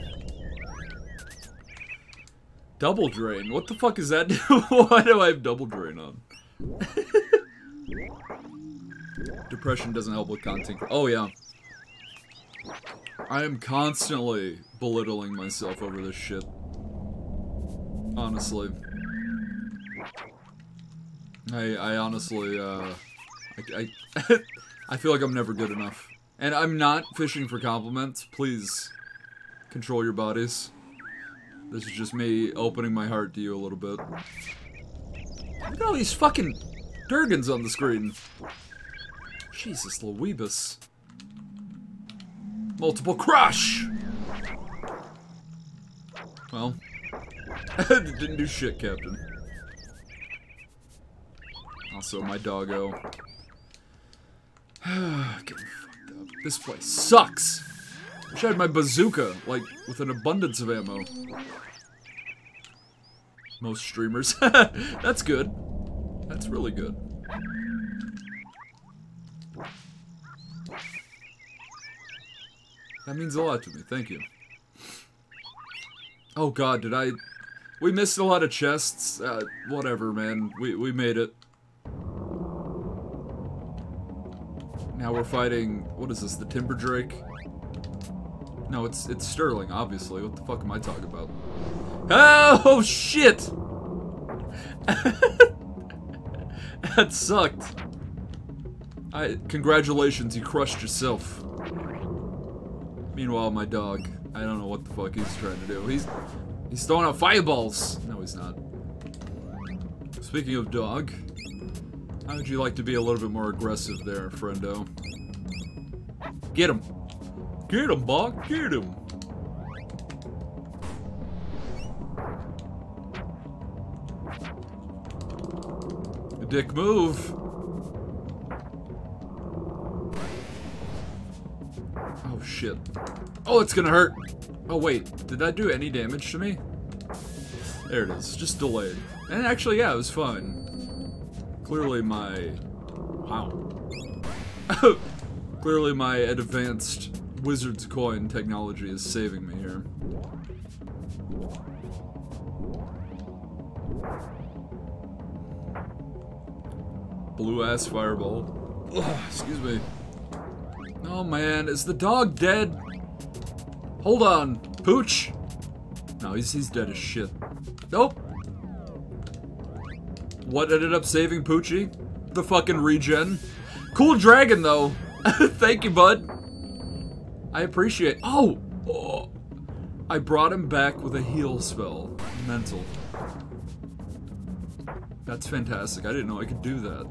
Double drain. What the fuck is that? <laughs> Why do I have double drain on? <laughs> Depression doesn't help with content. Oh yeah. I am constantly belittling myself over this shit. Honestly. I I honestly uh I I, <laughs> I feel like I'm never good enough. And I'm not fishing for compliments. Please control your bodies. This is just me opening my heart to you a little bit. Look at all these fucking Durgans on the screen. Jesus, Louibus. Multiple crush! Well, <laughs> didn't do shit, Captain. Also, my doggo. <sighs> Getting fucked up. This place sucks! Wish I had my bazooka, like, with an abundance of ammo. Most streamers. <laughs> That's good. That's really good. That means a lot to me. Thank you. Oh god, did I... We missed a lot of chests. Uh, whatever, man. We, we made it. Now we're fighting... What is this? The Timber Drake? No, it's it's Sterling, obviously. What the fuck am I talking about? Oh, shit! <laughs> that sucked. I congratulations, you crushed yourself. Meanwhile, my dog, I don't know what the fuck he's trying to do. He's he's throwing out fireballs. No, he's not. Speaking of dog, how would you like to be a little bit more aggressive there, friendo? Get him. Get him, Bog. Get him. Dick move. Oh shit. Oh, it's gonna hurt. Oh wait, did that do any damage to me? There it is, just delayed. And actually, yeah, it was fun. Clearly my... Wow. <laughs> Clearly my advanced wizard's coin technology is saving me here. Blue ass fireball. Ugh, excuse me. Oh man, is the dog dead? Hold on, Pooch. No, he's he's dead as shit. Nope. What ended up saving Poochie? The fucking regen. Cool dragon though. <laughs> Thank you, bud. I appreciate. Oh! oh! I brought him back with a heal spell. Mental. That's fantastic. I didn't know I could do that.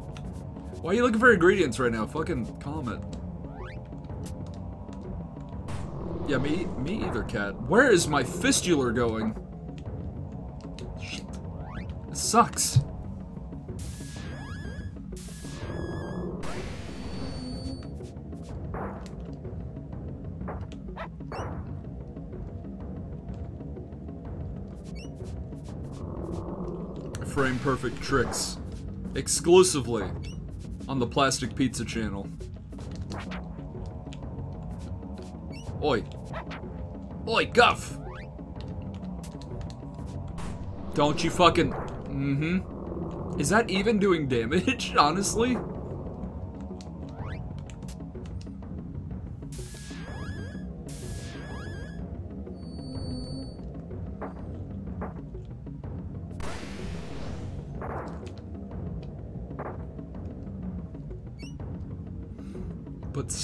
Why are you looking for ingredients right now? Fucking calm it. Yeah, me, me either, cat. Where is my fistular going? Shit. This sucks. Frame perfect tricks. Exclusively on the Plastic Pizza channel. Oi. Oi, Guff! Don't you fucking. Mm hmm. Is that even doing damage, <laughs> honestly?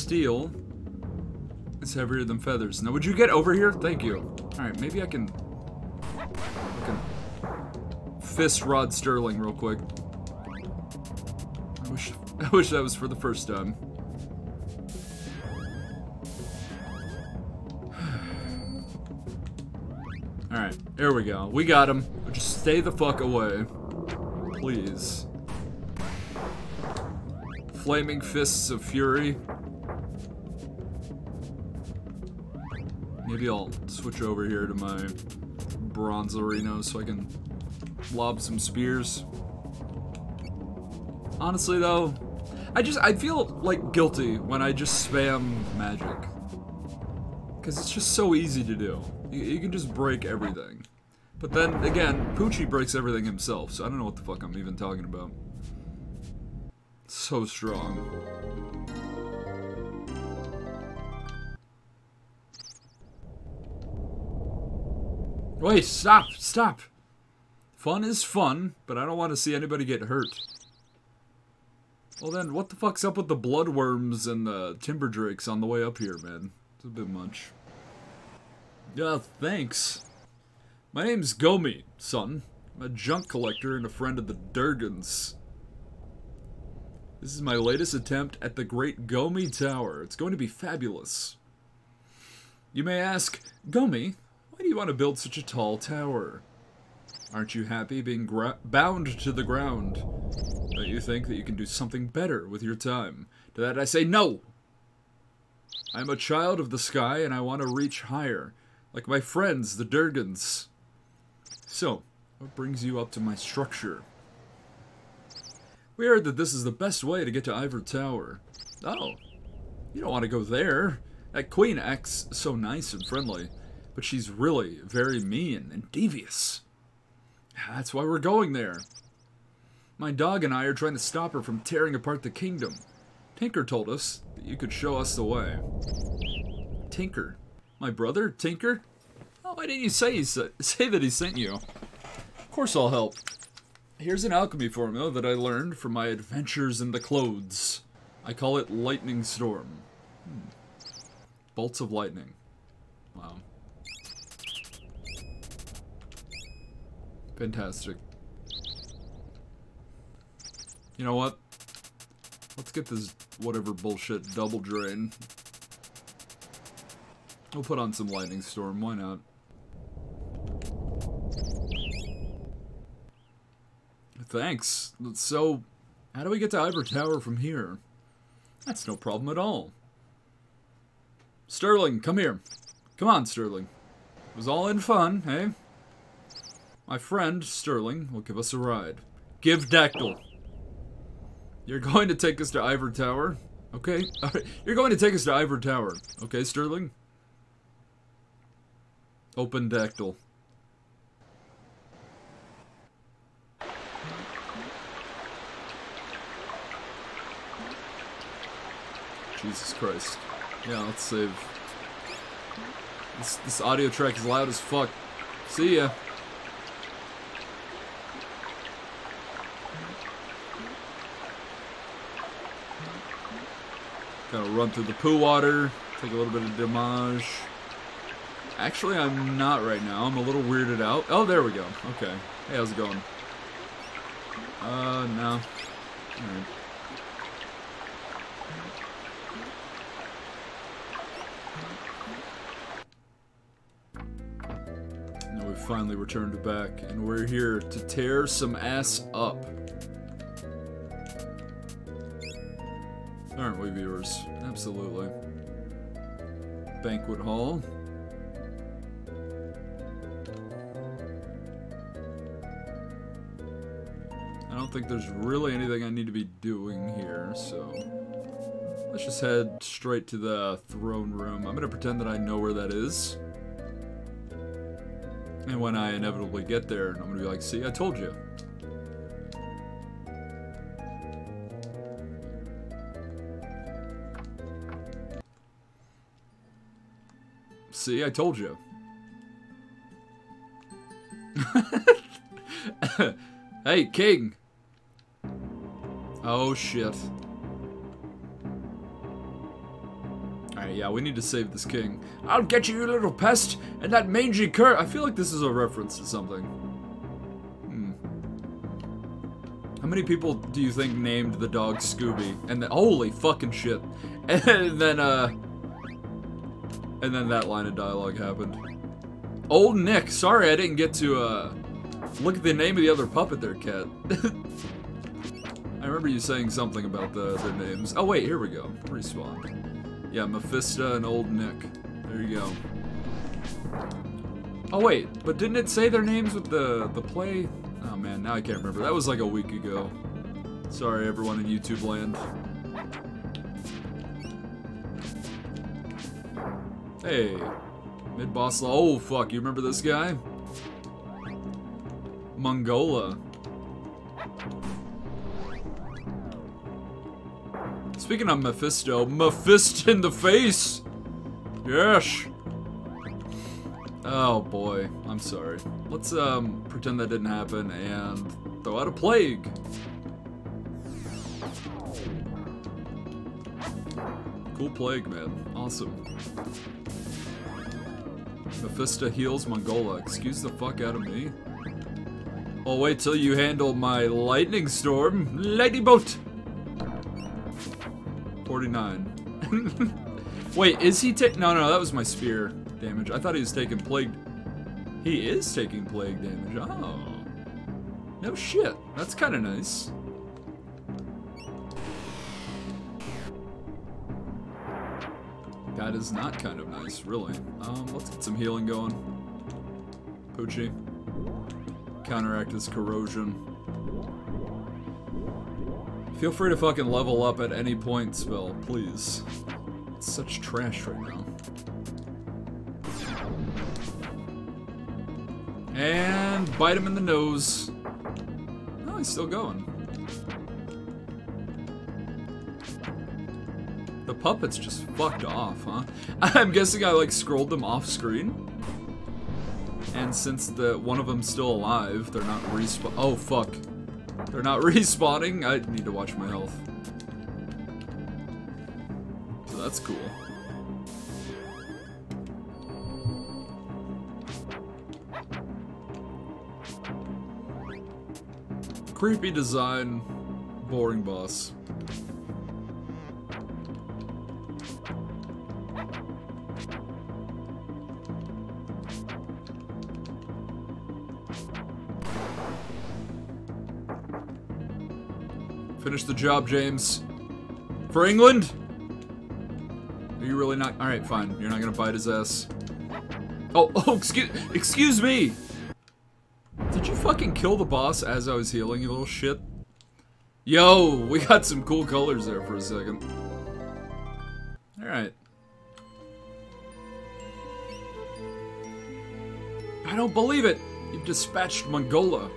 Steel is heavier than feathers. Now, would you get over here? Thank you. Alright, maybe I can... I can fist Rod Sterling real quick. I wish, <laughs> I wish that was for the first time. <sighs> Alright, there we go. We got him. Just stay the fuck away. Please. Flaming Fists of Fury. Maybe I'll switch over here to my Bronzerino so I can lob some spears. Honestly though, I just I feel like guilty when I just spam magic. Cause it's just so easy to do. You, you can just break everything. But then again, Poochie breaks everything himself, so I don't know what the fuck I'm even talking about. So strong. Wait, stop, stop. Fun is fun, but I don't want to see anybody get hurt. Well then, what the fuck's up with the bloodworms and the timber drakes on the way up here, man? It's a bit much. Yeah, thanks. My name's Gomi, son. I'm a junk collector and a friend of the Durgans. This is my latest attempt at the Great Gomi Tower. It's going to be fabulous. You may ask, Gomi, why do you want to build such a tall tower? Aren't you happy being bound to the ground? Don't you think that you can do something better with your time? To that I say no! I'm a child of the sky and I want to reach higher, like my friends, the Durgans. So, what brings you up to my structure? We heard that this is the best way to get to Ivor Tower. Oh, you don't want to go there. That queen acts so nice and friendly, but she's really very mean and devious. That's why we're going there. My dog and I are trying to stop her from tearing apart the kingdom. Tinker told us that you could show us the way. Tinker? My brother, Tinker? Oh, why didn't you say, he sa <laughs> say that he sent you? Of course I'll help. Here's an alchemy formula that I learned from my adventures in the clothes. I call it Lightning Storm. Hmm. Bolts of lightning. Wow. Fantastic. You know what? Let's get this whatever bullshit double drain. We'll put on some lightning storm, why not? Thanks. So, how do we get to Ivor Tower from here? That's no problem at all. Sterling, come here. Come on, Sterling. It was all in fun, eh? My friend, Sterling, will give us a ride. Give Dactyl. You're going to take us to Ivor Tower. Okay? <laughs> You're going to take us to Ivor Tower. Okay, Sterling? Open Dactyl. Jesus Christ. Yeah, let's save. This, this audio track is loud as fuck. See ya. Gotta run through the poo water, take a little bit of damage. Actually, I'm not right now. I'm a little weirded out. Oh, there we go. Okay. Hey, how's it going? Uh, no. Now we've finally returned back, and we're here to tear some ass up. Aren't we, viewers? Absolutely. Banquet hall. I don't think there's really anything I need to be doing here, so... Let's just head straight to the throne room. I'm gonna pretend that I know where that is. And when I inevitably get there, I'm gonna be like, see, I told you. See, I told you. <laughs> hey, King! Oh, shit. Alright, yeah, we need to save this king. I'll get you, you little pest, and that mangy cur- I feel like this is a reference to something. Hmm. How many people do you think named the dog Scooby? And then- holy fucking shit. <laughs> And then, uh... And then that line of dialogue happened. Old Nick, sorry I didn't get to, uh... Look at the name of the other puppet there, Cat. <laughs> I remember you saying something about the, their names. Oh wait, here we go. Respawn. Yeah, Mephisto and Old Nick. There you go. Oh wait, but didn't it say their names with the the play? Oh man, now I can't remember. That was like a week ago. Sorry, everyone in YouTube land. Hey, mid boss. Oh fuck, you remember this guy? Mungola. Speaking of Mephisto, Mephisto in the face! Yes! Oh boy, I'm sorry. Let's um pretend that didn't happen and throw out a plague. Cool plague, man. Awesome. Mephisto heals Mungola. Excuse the fuck out of me. I'll wait till you handle my lightning storm. Lightning bolt! 49. <laughs> Wait, is he taking... No, no, that was my spear damage. I thought he was taking plague... He is taking plague damage. Oh. No shit. That's kind of nice. That is not kind of nice, really. Um, let's get some healing going. Poochie. Counteract this corrosion. Feel free to fucking level up at any point, Spell, please. It's such trash right now. And bite him in the nose. Oh, he's still going. The puppet's just fucked off, huh? <laughs> I'm guessing I like scrolled them off screen. And since the one of them's still alive, they're not respawn. Oh fuck. They're not <laughs> respawning. I need to watch my health. So that's cool. Creepy design, boring boss. Finish the job, James. For England? Are you really not? Alright, fine. You're not gonna bite his ass. Oh, <laughs> oh, excuse, excuse me! Did you fucking kill the boss as I was healing, you little shit? Yo, we got some cool colors there for a second. Alright. I don't believe it! You've dispatched Mungola.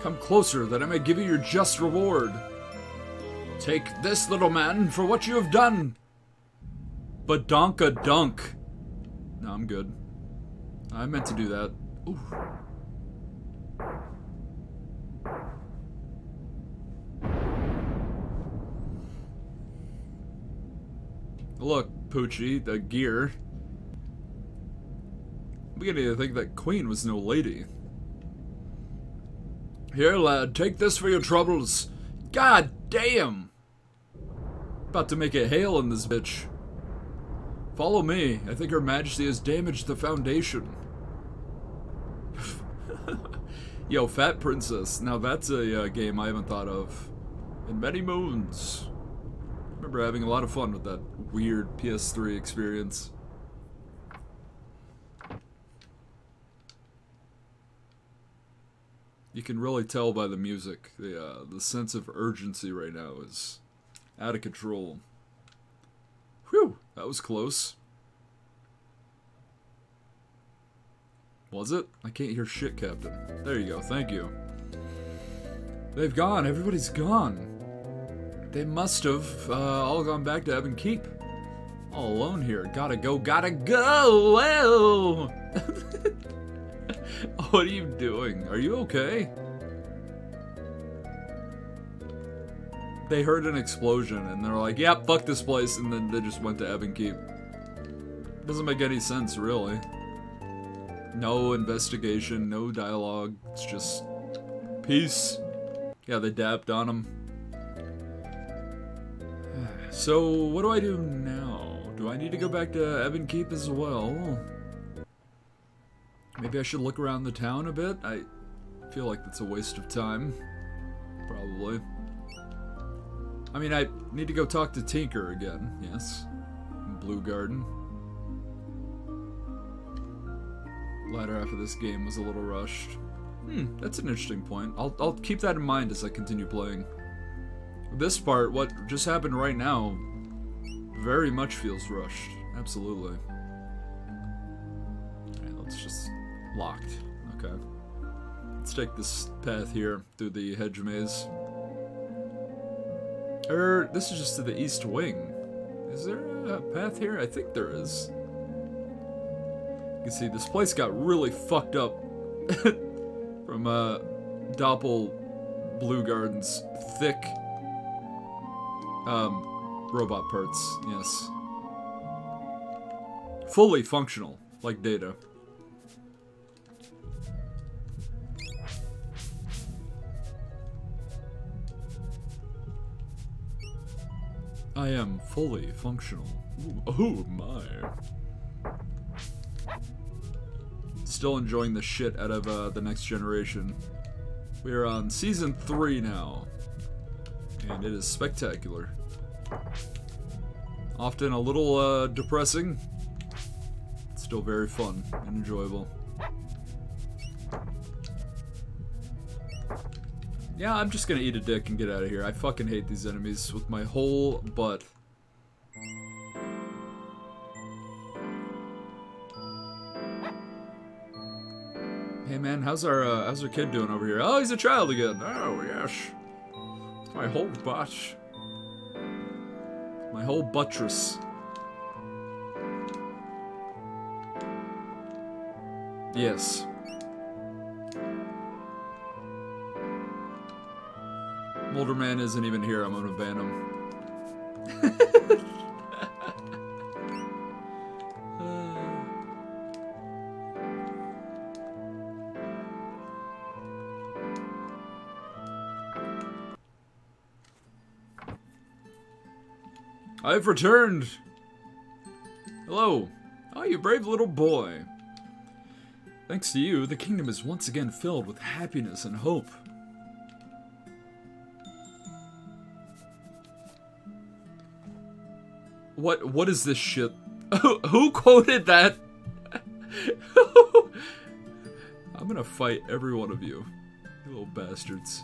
Come closer, that I may give you your just reward. Take this, little man, for what you have done. Badonka dunk. No, I'm good. I meant to do that. Ooh. Look, Poochie, the gear. I'm beginning to think that Queen was no lady. Here, lad, take this for your troubles. God damn! About to make it hail in this bitch. Follow me. I think Her Majesty has damaged the Foundation. <laughs> Yo, Fat Princess. Now that's a uh, game I haven't thought of in many moons. remember having a lot of fun with that weird PS3 experience. you can really tell by the music. The uh, the sense of urgency right now is out of control. Whew, that was close. Was it? I can't hear shit, Captain. There you go, thank you. They've gone, everybody's gone. They must have uh, all gone back to Ebon Keep. All alone here. Gotta go, gotta go! Whoa! <laughs> what are you doing? Are you okay? They heard an explosion and they're like, yep, fuck this place, and then they just went to Ebon Keep. Doesn't make any sense, really. No investigation, no dialogue. It's just peace. Yeah, they dapped on him. <sighs> So, what do I do now? Do I need to go back to Ebon Keep as well? Maybe I should look around the town a bit? I feel like that's a waste of time. Probably. I mean, I need to go talk to Tinker again, yes. Bluegarden. latter half of this game was a little rushed. Hmm, that's an interesting point. I'll, I'll keep that in mind as I continue playing. This part, what just happened right now, very much feels rushed. Absolutely. Alright, let's just... Locked. Okay. Let's take this path here through the hedge maze. Er, this is just to the east wing. Is there a path here? I think there is. You can see this place got really fucked up <laughs> from uh, Doppel Bluegarden's thick um, robot parts. Yes, fully functional like Data. I am fully functional. Ooh, oh my. Still enjoying the shit out of uh, the next generation. We are on season three now, and it is spectacular. Often a little uh, depressing, still very fun and enjoyable. Yeah, I'm just gonna eat a dick and get out of here. I fucking hate these enemies with my whole butt. Hey man, how's our uh, how's our kid doing over here? Oh, he's a child again. Oh yes, my whole butt, my whole buttress. Yes. Molderman isn't even here. I'm gonna ban him. I've returned! Hello. Oh, you brave little boy. Thanks to you, the kingdom is once again filled with happiness and hope. What what is this shit? <laughs> Who quoted that? <laughs> I'm gonna fight every one of you. You little bastards.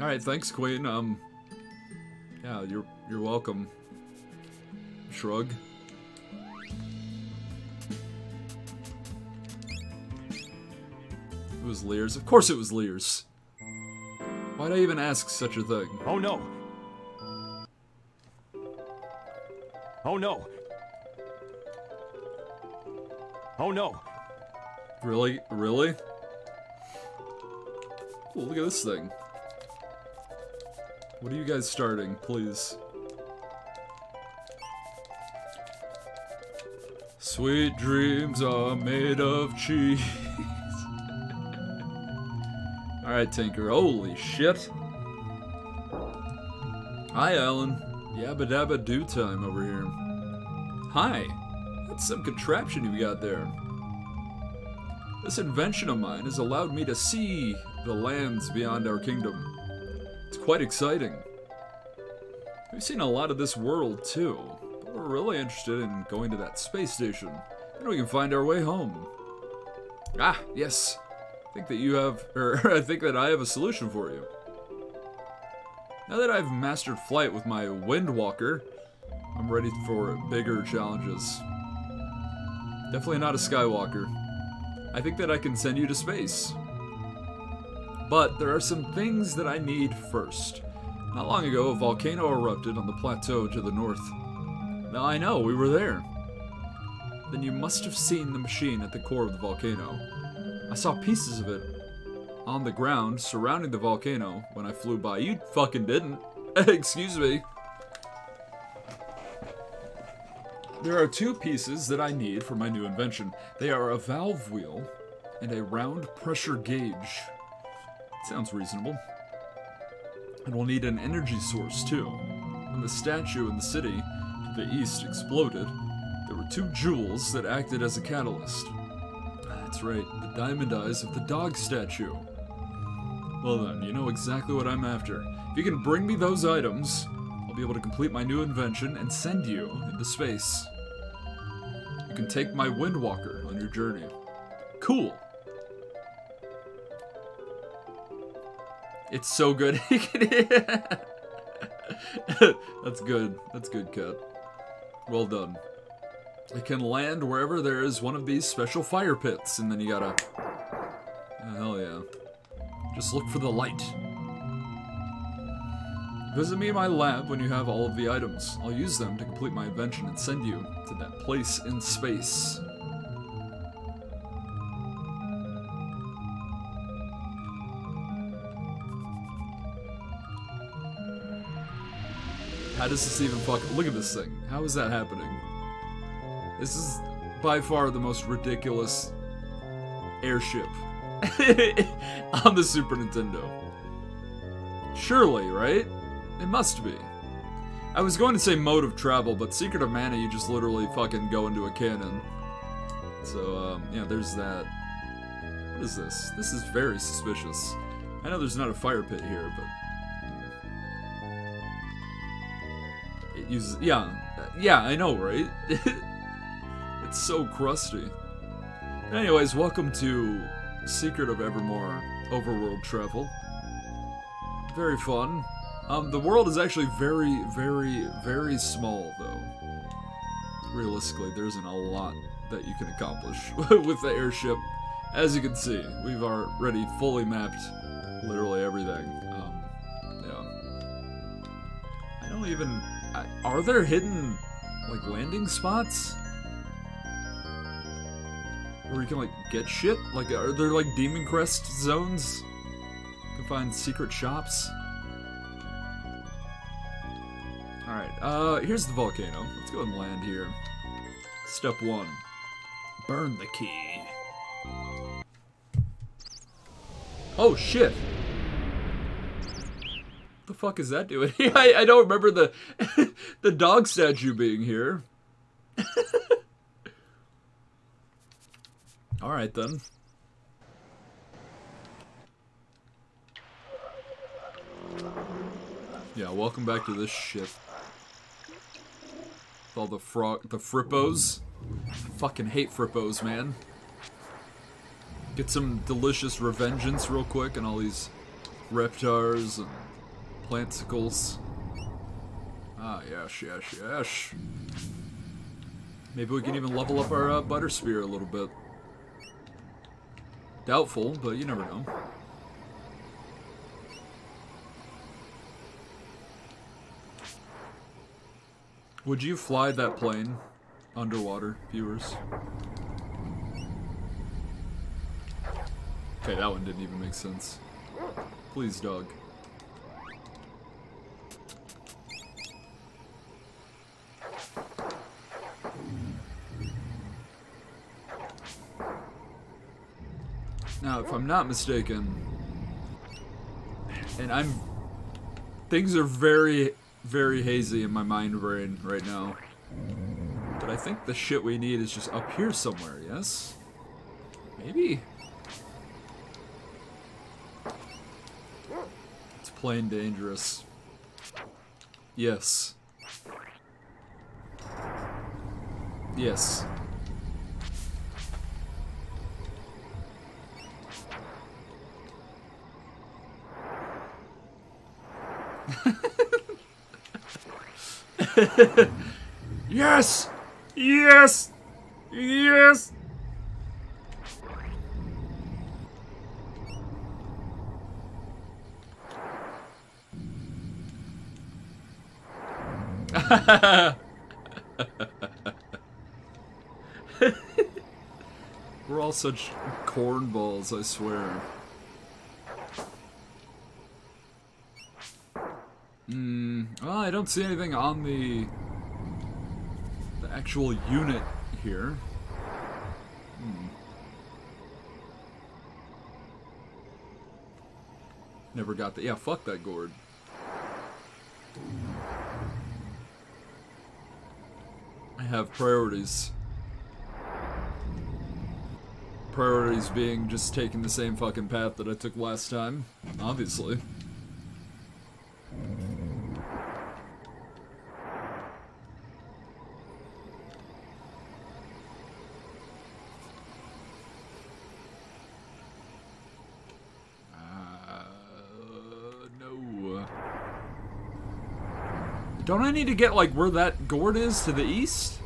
Alright, thanks, Queen. Um Yeah, you're you're welcome. Shrug. It was Lears. Of course it was Lears. Why'd I even ask such a thing? Oh no! Oh no! Oh no! Really? Really? Look at this thing. What are you guys starting, please? Sweet dreams are made of cheese. <laughs> Alright, Tinker. Holy shit. Hi, Alan. Yabba dabba do time over here. Hi. That's some contraption you got there. This invention of mine has allowed me to see the lands beyond our kingdom. It's quite exciting. We've seen a lot of this world too, but we're really interested in going to that space station. Then we can find our way home. Ah, yes. I think that you have, <laughs> or I think that I have a solution for you. Now that I've mastered flight with my Windwalker, I'm ready for bigger challenges. Definitely not a Skywalker. I think that I can send you to space. But there are some things that I need first. Not long ago, a volcano erupted on the plateau to the north. Now I know, we were there. Then you must have seen the machine at the core of the volcano. I saw pieces of it on the ground surrounding the volcano when I flew by. You fucking didn't. <laughs> Excuse me. There are two pieces that I need for my new invention. They are a valve wheel and a round pressure gauge. Sounds reasonable. And we'll need an energy source too. When the statue in the city to the east exploded, there were two jewels that acted as a catalyst. That's right, the diamond eyes of the dog statue. Well then, you know exactly what I'm after. If you can bring me those items, I'll be able to complete my new invention and send you into space. You can take my Windwalker on your journey. Cool. It's so good. <laughs> That's good. That's good, Cat. Well done. It can land wherever there is one of these special fire pits, and then you gotta... Oh, hell yeah. Just look for the light. Visit me in my lab when you have all of the items. I'll use them to complete my invention and send you to that place in space. How does this even fuck? Look at this thing. How is that happening? This is by far the most ridiculous airship <laughs> on the Super Nintendo. Surely, right? It must be. I was going to say mode of travel, but Secret of Mana, you just literally fucking go into a cannon. So, um, yeah, there's that. What is this? This is very suspicious. I know there's not a fire pit here, but... It uses... Yeah. Yeah, I know, right? <laughs> it's so crusty. Anyways, welcome to Secret of Evermore Overworld Travel. Very fun. Um, the world is actually very, very, very small, though. Realistically, there isn't a lot that you can accomplish <laughs> with the airship. As you can see, we've already fully mapped literally everything. Um, yeah. I don't even... I, are there hidden, like, landing spots? Where you can, like, get shit? Like, are there, like, Demon Crest zones? You can find secret shops? Alright, uh, here's the volcano. Let's go and land here. Step one. Burn the key. Oh, shit! the fuck is that doing? <laughs> I, I don't remember the <laughs> the dog statue being here. <laughs> Alright then. Yeah, welcome back to this shit. With all the frog the frippos. Fucking hate frippos, man. Get some delicious revengeance real quick and all these reptars and planticles. Ah, yes, yes, yes. Maybe we can even level up our uh, butter spear a little bit. Doubtful, but you never know. Would you fly that plane underwater, viewers? Okay, that one didn't even make sense. Please, dog. Now, if I'm not mistaken, and I'm... Things are very, very hazy in my mind brain right now. But I think the shit we need is just up here somewhere, yes? Maybe? It's plain dangerous. Yes. Yes. <laughs> yes! Yes! Yes! <laughs> We're all such cornballs, I swear. Hmm. Well, I don't see anything on the the actual unit here. Hmm. Never got that. Yeah, fuck that gourd. I have priorities. Priorities being just taking the same fucking path that I took last time, obviously. Uh, no. Don't I need to get like where that gourd is to the east?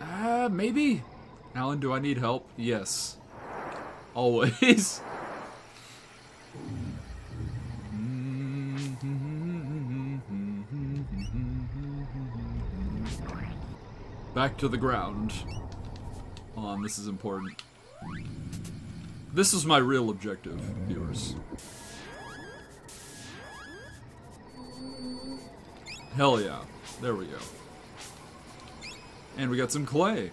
Uh, maybe. Alan, do I need help? Yes. Always. <laughs> Back to the ground. Hold on, this is important. This is my real objective, viewers. Hell yeah. There we go. And we got some clay.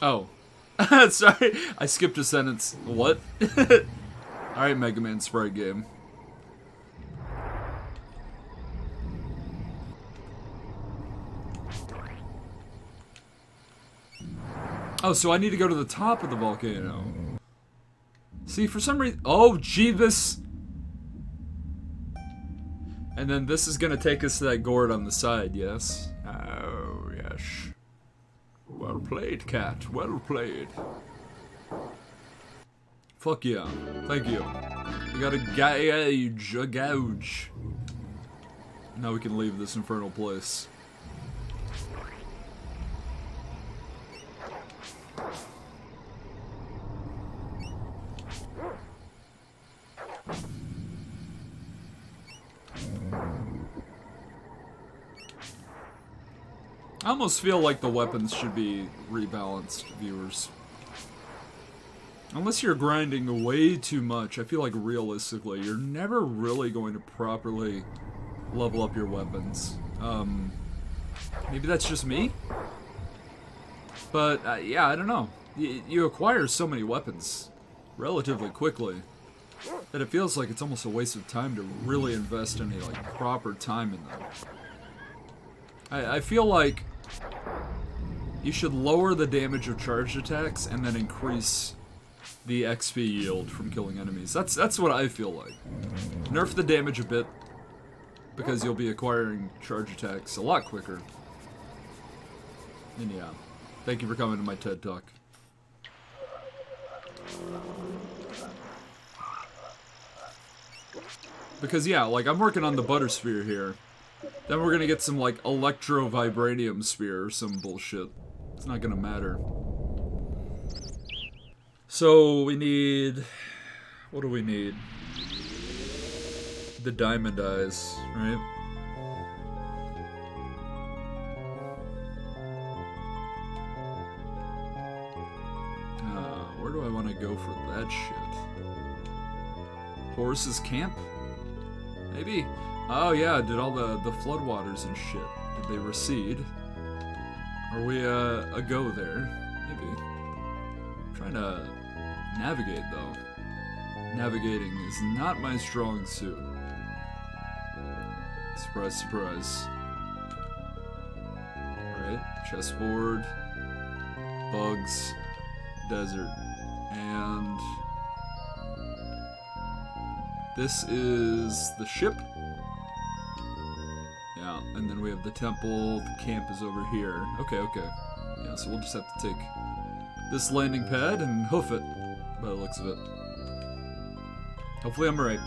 Oh. <laughs> Sorry, I skipped a sentence. What? <laughs> Alright, Mega Man Sprite game. Oh, so I need to go to the top of the volcano. See, for some reason... Oh, Jeebus! And then this is gonna take us to that gourd on the side, yes? Oh, yes. Well played, cat. Well played. Fuck yeah. Thank you. We got a gauge. A gouge. Now we can leave this infernal place. Almost feel like the weapons should be rebalanced, viewers. Unless you're grinding way too much, I feel like realistically, you're never really going to properly level up your weapons. Um, maybe that's just me? But, uh, yeah, I don't know. Y you acquire so many weapons relatively quickly that it feels like it's almost a waste of time to really invest any, like, proper time in them. I, I feel like you should lower the damage of charged attacks and then increase the XP yield from killing enemies. That's that's what I feel like. Nerf the damage a bit because you'll be acquiring charge attacks a lot quicker. And yeah, thank you for coming to my TED Talk. Because yeah, like I'm working on the Butter Sphere here. Then we're gonna get some like Electro Vibranium sphere or some bullshit. It's not gonna matter. So we need... What do we need? The Diamond Eyes, right? Uh, where do I want to go for that shit? Horace's Camp? Maybe? Oh yeah, did all the, the floodwaters and shit, did they recede? Are we uh, a go there? Maybe. I'm trying to navigate though. Navigating is not my strong suit. Surprise, surprise. Right, chessboard, bugs, desert, and this is the ship. And then we have the temple. The camp is over here. Okay, okay. Yeah, so we'll just have to take this landing pad and hoof it by the looks of it. Hopefully I'm right.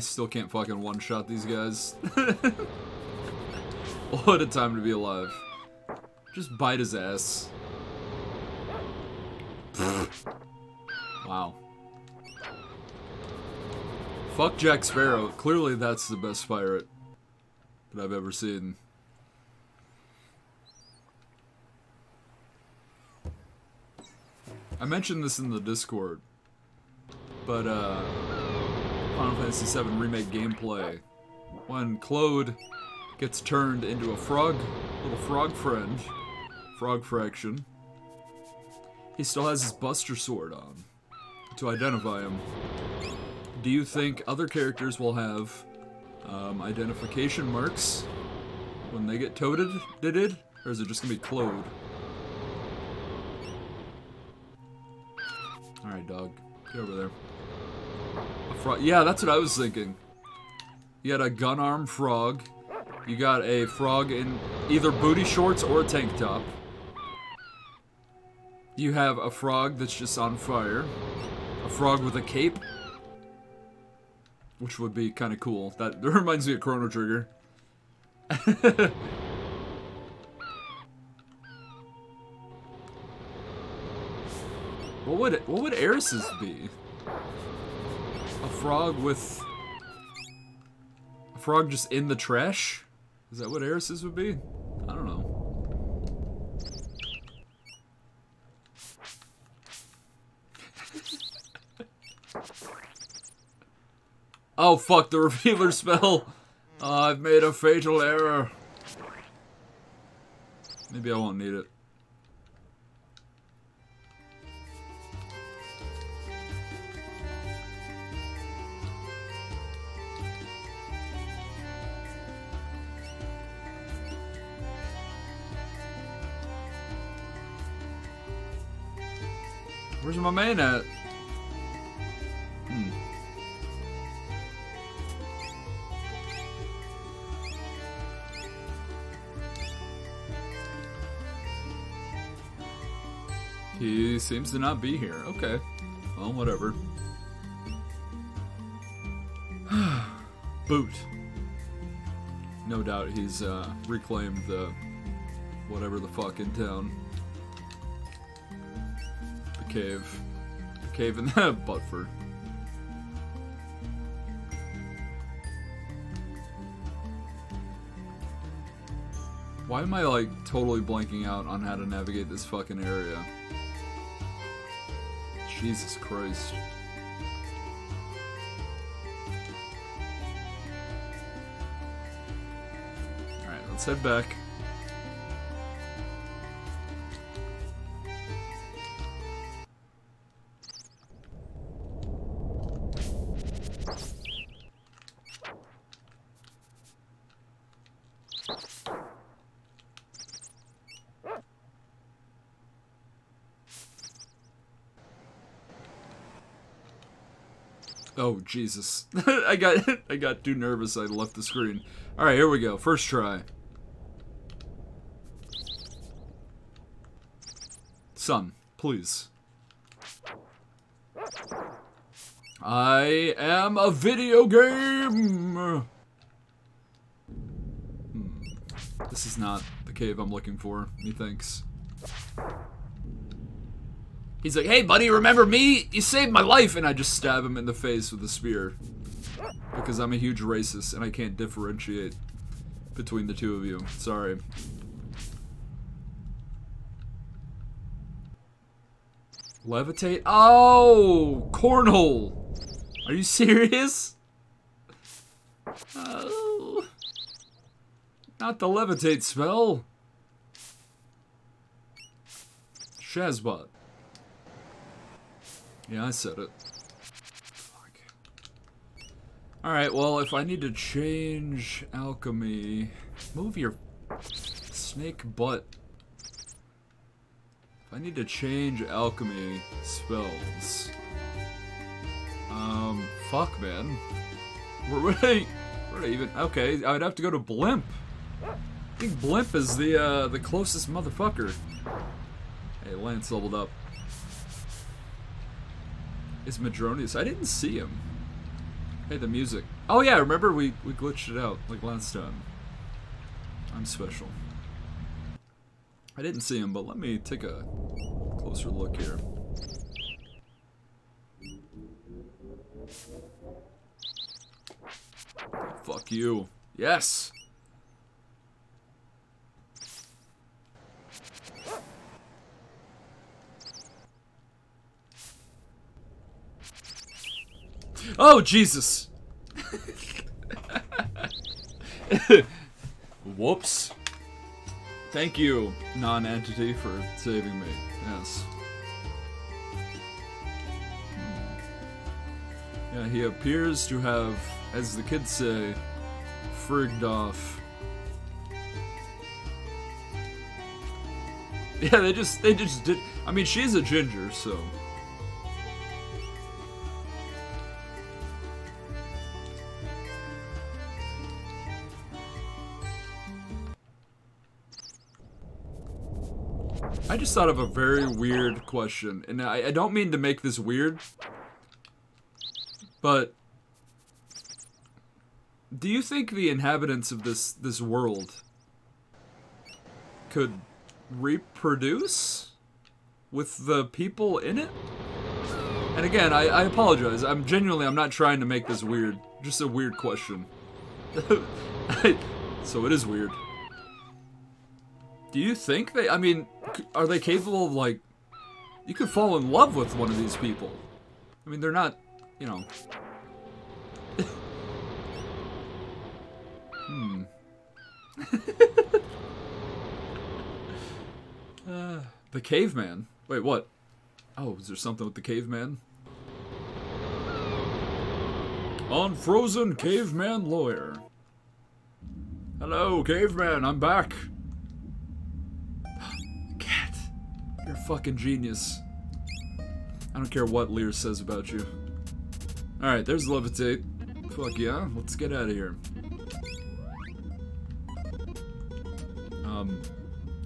Still can't fucking one-shot these guys. <laughs> what a time to be alive. Just bite his ass. wow. Fuck Jack Sparrow. Clearly that's the best pirate that I've ever seen. I mentioned this in the Discord, but uh, Final Fantasy VII Remake gameplay, when Cloud gets turned into a frog, little frog friend, frog fraction, he still has his Buster Sword on to identify him. Do you think other characters will have um, identification marks when they get toted? Did it? Or is it just gonna be Cloud? Alright, dog. Get over there. Frog. Yeah, that's what I was thinking. You had a gun arm frog. You got a frog in either booty shorts or a tank top. You have a frog that's just on fire. A frog with a cape. Which would be kind of cool. That, <laughs> that reminds me of Chrono Trigger. <laughs> what would what would Aeris's be? A frog with a frog just in the trash? Is that what Aeris's would be? I don't know. <laughs> oh fuck, the revealer spell! Oh, I've made a fatal error. Maybe I won't need it. Where's my man at? Hmm. He seems to not be here. Okay. Well, whatever. <sighs> Boot. No doubt he's uh, reclaimed the whatever the fuck in town. The cave. The cave in <laughs> Butford. Why am I like totally blanking out on how to navigate this fucking area? Jesus Christ. Alright, let's head back. Oh Jesus! <laughs> I got <laughs> I got too nervous. I left the screen. All right, here we go. First try. Son, please. I am a video game. Hmm. This is not the cave I'm looking for. Methinks. He's like, hey buddy, remember me? You saved my life! And I just stab him in the face with a spear. Because I'm a huge racist and I can't differentiate between the two of you. Sorry. Levitate? Oh! Cornhole! Are you serious? Oh. Not the levitate spell. Shazbot. Yeah, I said it. Fuck. Alright, well, if I need to change alchemy... Move your snake butt. If I need to change alchemy spells... Um, fuck, man. Where would <laughs> I... Where would I even... Okay, I would have to go to Blimp. I think Blimp is the, uh, the closest motherfucker. Hey, Lance leveled up. Is Madronius? I didn't see him. Hey, the music. Oh yeah, remember we, we glitched it out, like last time. I'm special. I didn't see him, but let me take a closer look here. Fuck you. Yes! Oh, Jesus! <laughs> Whoops. Thank you, non-entity, for saving me. Yes. Hmm. Yeah, he appears to have, as the kids say, frigged off. <laughs> Yeah, they just, they just did. I mean, she's a ginger, so. Just thought of a very weird question, and I, I don't mean to make this weird, but do you think the inhabitants of this this world could reproduce with the people in it? And again, I, I apologize. I'm genuinely I'm not trying to make this weird. Just a weird question. <laughs> so it is weird. Do you think they? I mean, are they capable of like? You could fall in love with one of these people. I mean, they're not, you know. <laughs> hmm. <laughs> uh, the caveman. Wait, what? Oh, is there something with the caveman? Unfrozen caveman lawyer. Hello, caveman. I'm back. You're a fucking genius. I don't care what Lear says about you. Alright, there's Levitate. Fuck yeah, let's get out of here. Um,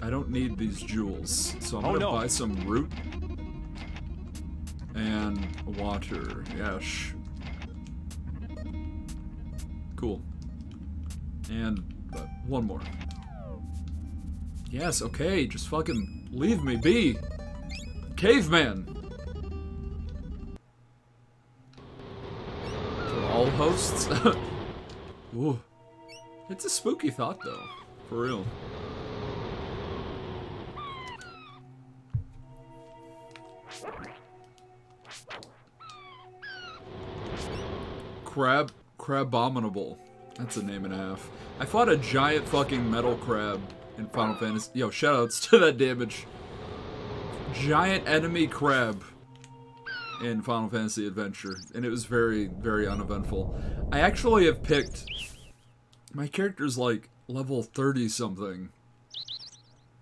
I don't need these jewels, so I'm Oh, gonna no. buy some root and water. Yes. Cool. And uh, one more. Yes, okay, just fucking leave me be. Caveman! For all hosts? <laughs> Ooh. It's a spooky thought, though. For real. Crab. Crabominable. That's a name and a half. I fought a giant fucking metal crab in Final Fantasy. Yo, shoutouts <laughs> to that damage. Giant enemy crab in Final Fantasy Adventure, and it was very, very uneventful. I actually have picked. My character's like level 30 something.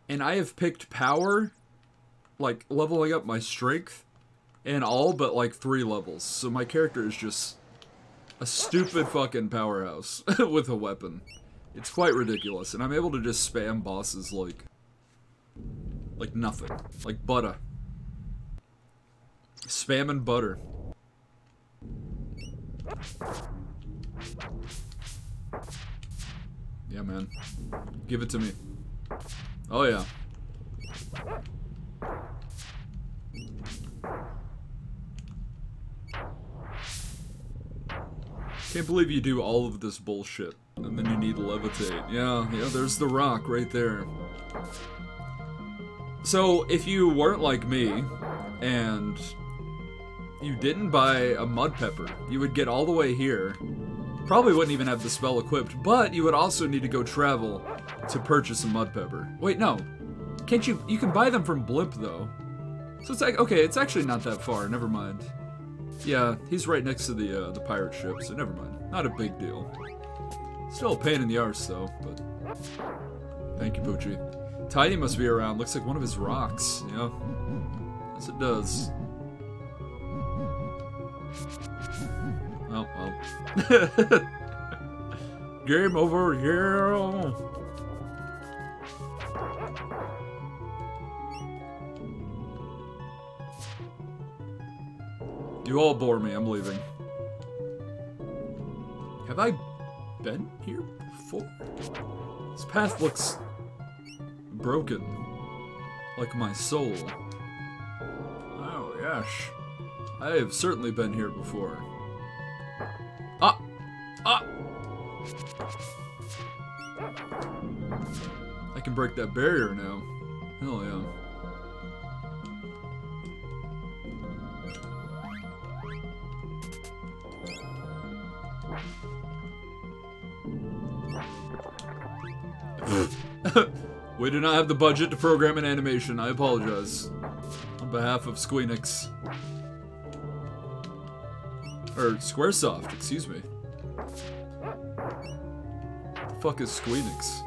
And I have picked power, like leveling up my strength, and all but like three levels. So my character is just a stupid fucking powerhouse <laughs> with a weapon. It's quite ridiculous, and I'm able to just spam bosses like like nothing, like butter. Spam and butter. Yeah, man. Give it to me. Oh yeah. Can't believe you do all of this bullshit. And then you need to levitate. Yeah, yeah, there's the rock right there. So, if you weren't like me, and you didn't buy a mud pepper, you would get all the way here. Probably wouldn't even have the spell equipped, but you would also need to go travel to purchase a mud pepper. Wait, no. Can't you? You can buy them from Blimp, though. So it's like, okay, it's actually not that far, never mind. Yeah, he's right next to the uh, the pirate ship, so never mind. Not a big deal. Still a pain in the arse, though, but... Thank you, Poochie. Tiny must be around. Looks like one of his rocks. Yeah. Yes, it does. Oh, well. <laughs> Game over here. You all bore me. I'm leaving. Have I been here before? This path looks broken, like my soul. Oh, yes. I have certainly been here before. Ah! Ah! I can break that barrier now. Hell yeah. <laughs> we do not have the budget to program an animation. I apologize. On behalf of Squeenix. Or Squaresoft, excuse me. The fuck is Squeenix?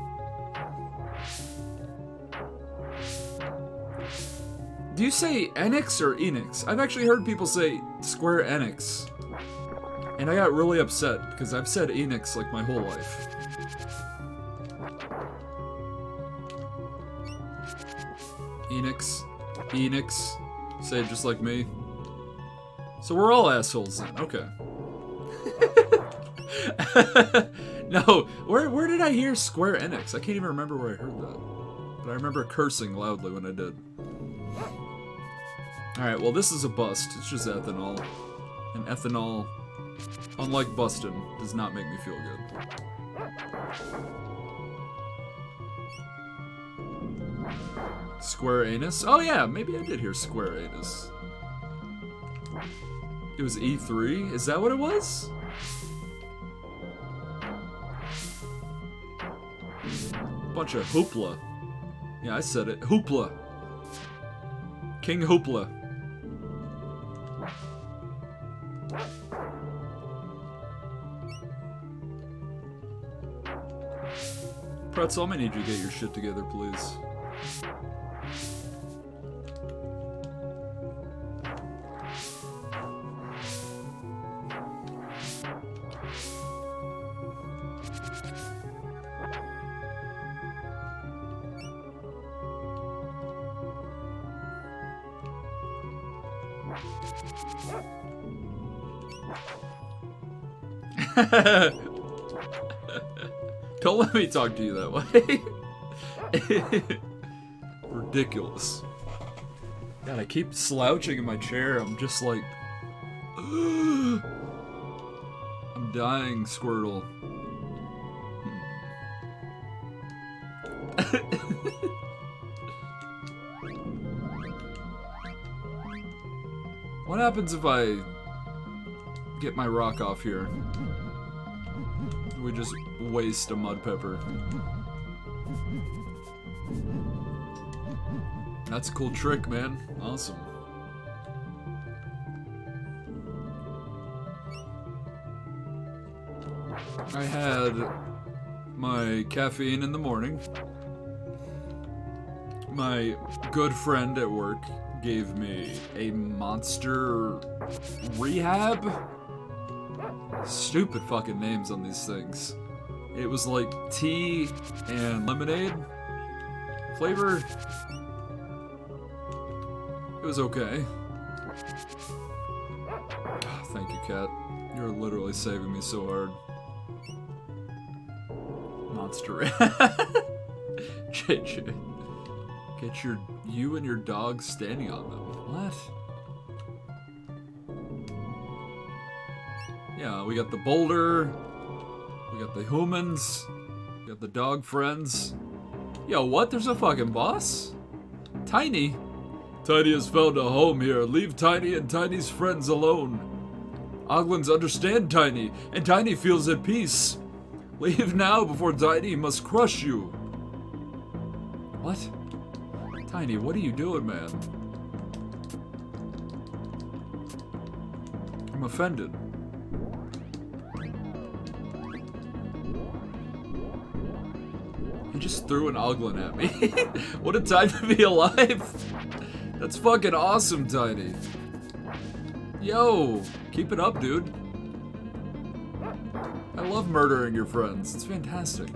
Do you say Enix or Enix? I've actually heard people say Square Enix. And I got really upset because I've said Enix like my whole life. Enix. Enix. Say it just like me. So we're all assholes then. Okay. <laughs> no, where where did I hear Square Enix? I can't even remember where I heard that. But I remember cursing loudly when I did. Alright, well this is a bust. It's just ethanol. And ethanol, unlike bustin', does not make me feel good. Square Anus? Oh yeah, maybe I did hear Square Anus. It was E3? Is that what it was? Bunch of hoopla. Yeah, I said it. Hoopla. King Hoopla. Pretzel, I'm gonna need you to get your shit together, please. <laughs> Don't let me talk to you that way. <laughs> Ridiculous. God, I keep slouching in my chair. I'm just like. <gasps> I'm dying, Squirtle. <laughs> what happens if I get my rock off here? We just waste a mud pepper. That's a cool trick, man. Awesome. I had my caffeine in the morning. My good friend at work gave me a monster rehab. Stupid fucking names on these things. It was like tea and lemonade flavor. It was okay. Ah, thank you, cat. You're literally saving me so hard. Monster. <laughs> JJ. Get your you and your dog standing on them. What? Yeah, we got the boulder. We got the humans. We got the dog friends. Yo, what? There's a fucking boss? Tiny? Tiny has found a home here. Leave Tiny and Tiny's friends alone. Oglins understand Tiny, and Tiny feels at peace. Leave now before Tiny must crush you. What? Tiny, what are you doing, man? I'm offended. He just threw an Oglin at me. <laughs> what a time to be alive. That's fucking awesome, Tiny. Yo, keep it up, dude. I love murdering your friends. It's fantastic.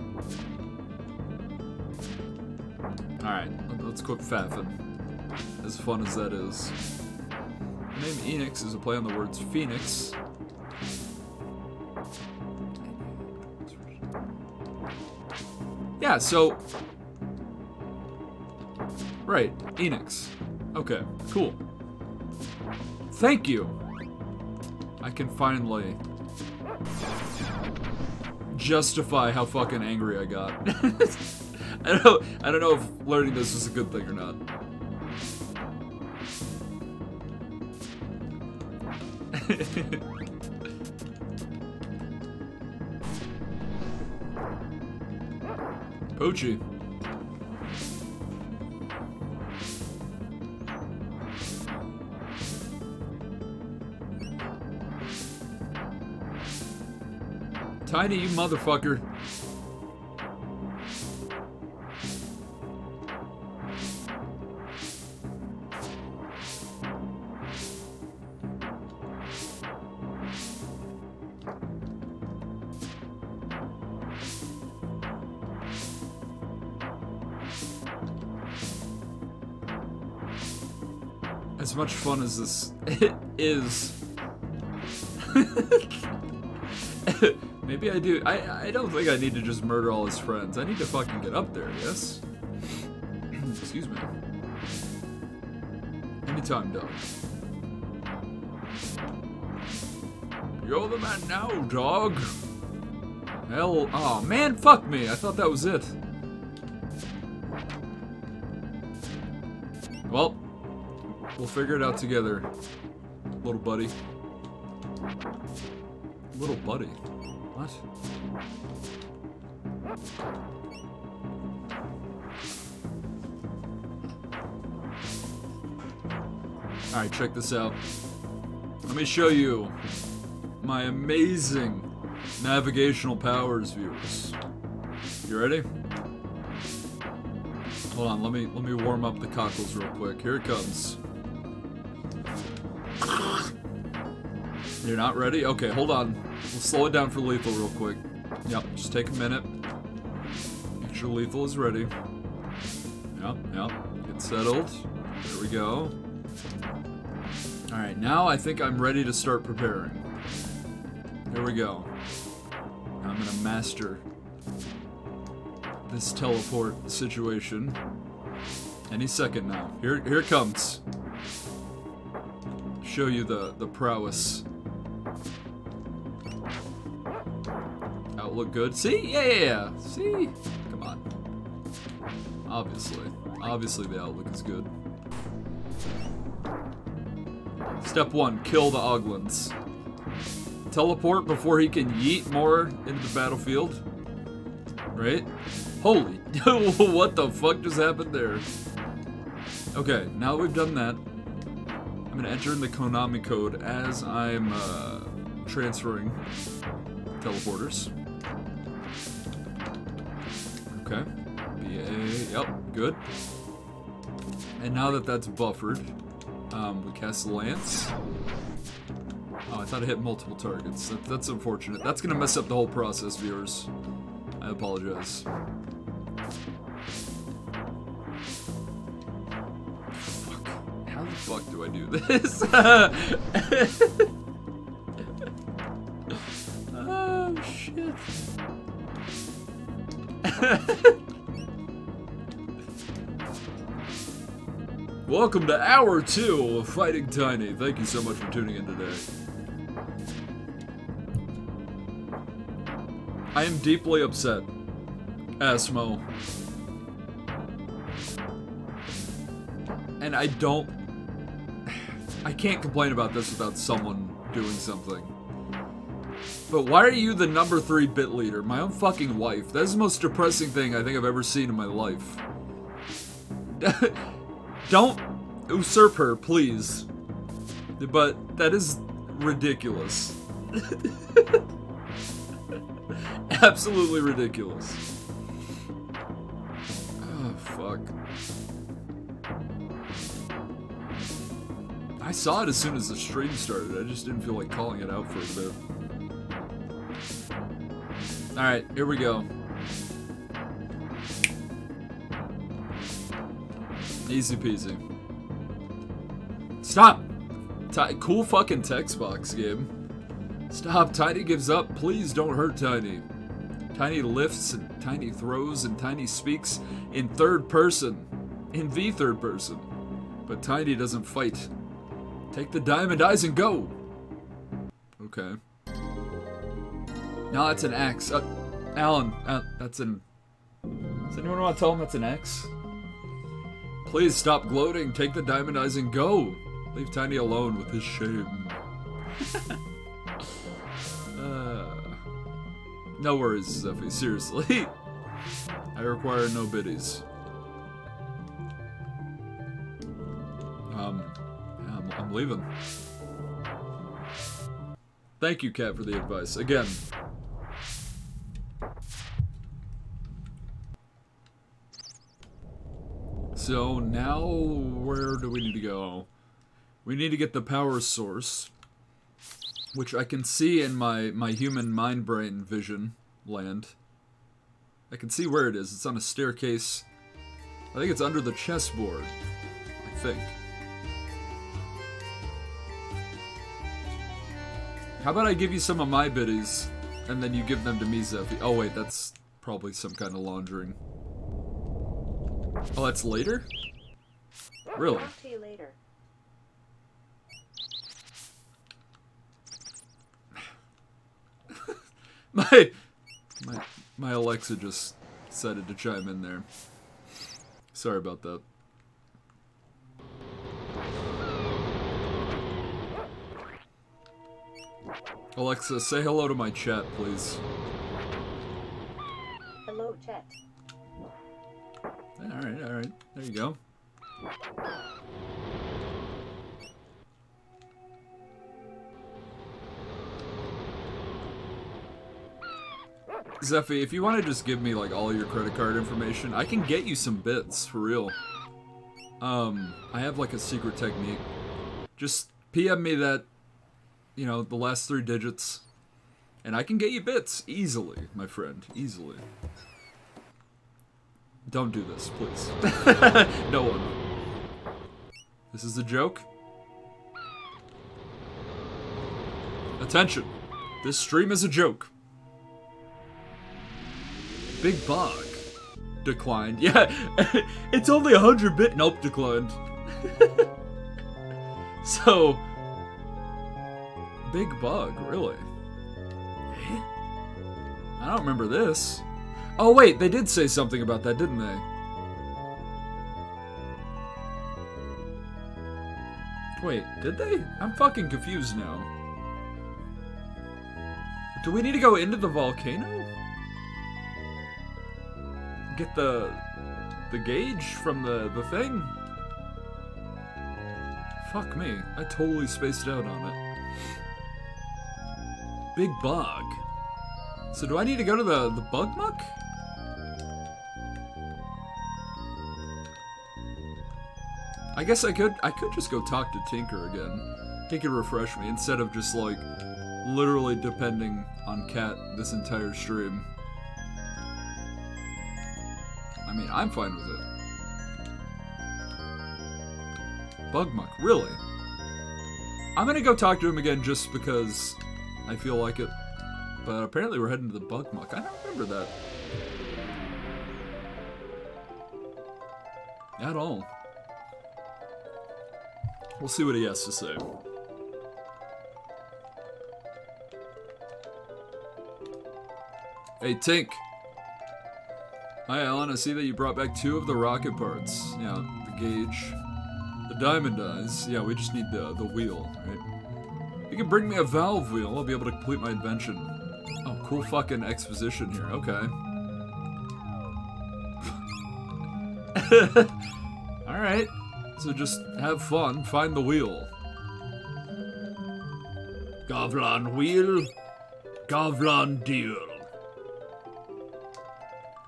Alright, let's cook Faffin. As fun as that is. The name Enix is a play on the words Phoenix. Yeah, so... Right, Enix. Okay, cool. Thank you! I can finally justify how fucking angry I got. <laughs> I don't I don't know if learning this is a good thing or not. <laughs> Pochi. Tiny, you motherfucker. Fun is. <laughs> <laughs> Maybe I do. I, I don't think I need to just murder all his friends. I need to fucking get up there, yes? <clears throat> Excuse me. Anytime, dog. You're the man now, dog. Hell, oh man, fuck me. I thought that was it. Well, we'll figure it out together, little buddy. Little buddy. What? Alright, check this out. Let me show you my amazing navigational powers, viewers. You ready? Hold on, let me let me warm up the cockles real quick. Here it comes. You're not ready? Okay, hold on. We'll slow it down for lethal real quick. Yep, just take a minute. Make sure lethal is ready. Yep, yep. Get settled. There we go. Alright, now I think I'm ready to start preparing. Here we go. I'm gonna master this teleport situation. Any second now. Here here it comes. Show you the, the prowess look good. See? Yeah, yeah, yeah. See? Come on. Obviously. Obviously the outlook is good. Step one, kill the Oglins. Teleport before he can yeet more into the battlefield. Right? Holy, <laughs> what the fuck just happened there? Okay, now that we've done that, I'm gonna enter in the Konami code as I'm uh, transferring teleporters. Okay. BA, yep, good. And now that that's buffered, um, we cast Lance. Oh, I thought I hit multiple targets. That, that's unfortunate. That's gonna mess up the whole process, viewers. I apologize. Fuck do I do this? <laughs> oh, shit. Welcome to hour two of Fighting Tiny. Thank you so much for tuning in today. I am deeply upset. Asmo. And I don't... I can't complain about this without someone doing something. But why are you the number three bit leader? My own fucking wife. That's the most depressing thing I think I've ever seen in my life. <laughs> Don't usurp her, please. But that is ridiculous. <laughs> Absolutely ridiculous. Ah, I saw it as soon as the stream started. I just didn't feel like calling it out for a bit. Alright, here we go. Easy peasy. Stop! Ti- cool fucking text box game. Stop, Tiny gives up. Please don't hurt Tiny. Tiny lifts and Tiny throws and Tiny speaks in third person. In the third person. But Tiny doesn't fight. Take the diamond eyes and go! Okay. No, that's an X. Uh, Alan, uh, that's an. Does anyone want to tell him that's an X? Please stop gloating. Take the diamond eyes and go. Leave Tiny alone with his shame. <laughs> uh, no worries, Zephy. Seriously. <laughs> I require no biddies. Um, Leaving. Thank you, Cat, for the advice. Again, So now, where do we need to go? We need to get the power source, which I can see in my, my human mind brain vision land. I can see where it is. It's on a staircase. I think it's under the chessboard. I think. How about I give you some of my biddies, and then you give them to me, Zephy? Oh wait, that's probably some kind of laundering. Oh, that's later? Really? Talk to you later. <laughs> My my my Alexa just decided to chime in there. Sorry about that. Alexa, say hello to my chat, please. Hello, chat. Alright, alright. There you go. Zephy, if you want to just give me like all your credit card information, I can get you some bits for real. Um, I have like a secret technique. Just PM me that, you know, the last three digits, and I can get you bits easily, my friend, easily. Don't do this, please. <laughs> no one. This is a joke. Attention. This stream is a joke. Big bug. Declined. <laughs> Yeah, <laughs> it's only 100 bit. Nope, declined. so, big bug, really? Eh? I don't remember this. Oh wait, they did say something about that, didn't they? Wait, did they? I'm fucking confused now. Do we need to go into the volcano? Get the the gauge from the the thing? Fuck me, I totally spaced out on it. Big bug. So do I need to go to the the Bugmuck? I guess I could I could just go talk to Tinker again. He could refresh me instead of just like literally depending on Cat this entire stream. I mean, I'm fine with it. Bugmuck, really? I'm gonna go talk to him again just because I feel like it. But apparently we're heading to the Bugmuck. I don't remember that. At all. We'll see what he has to say. Hey, Tink. Hi, Alan. I see that you brought back two of the rocket parts. Yeah, the gauge. The diamond eyes. Yeah, we just need the, the wheel, right? You can bring me a valve wheel. I'll be able to complete my invention. Oh, cool fucking exposition here. Okay. <laughs> Alright. So just have fun. Find the wheel. Govlon wheel. Govlon deal.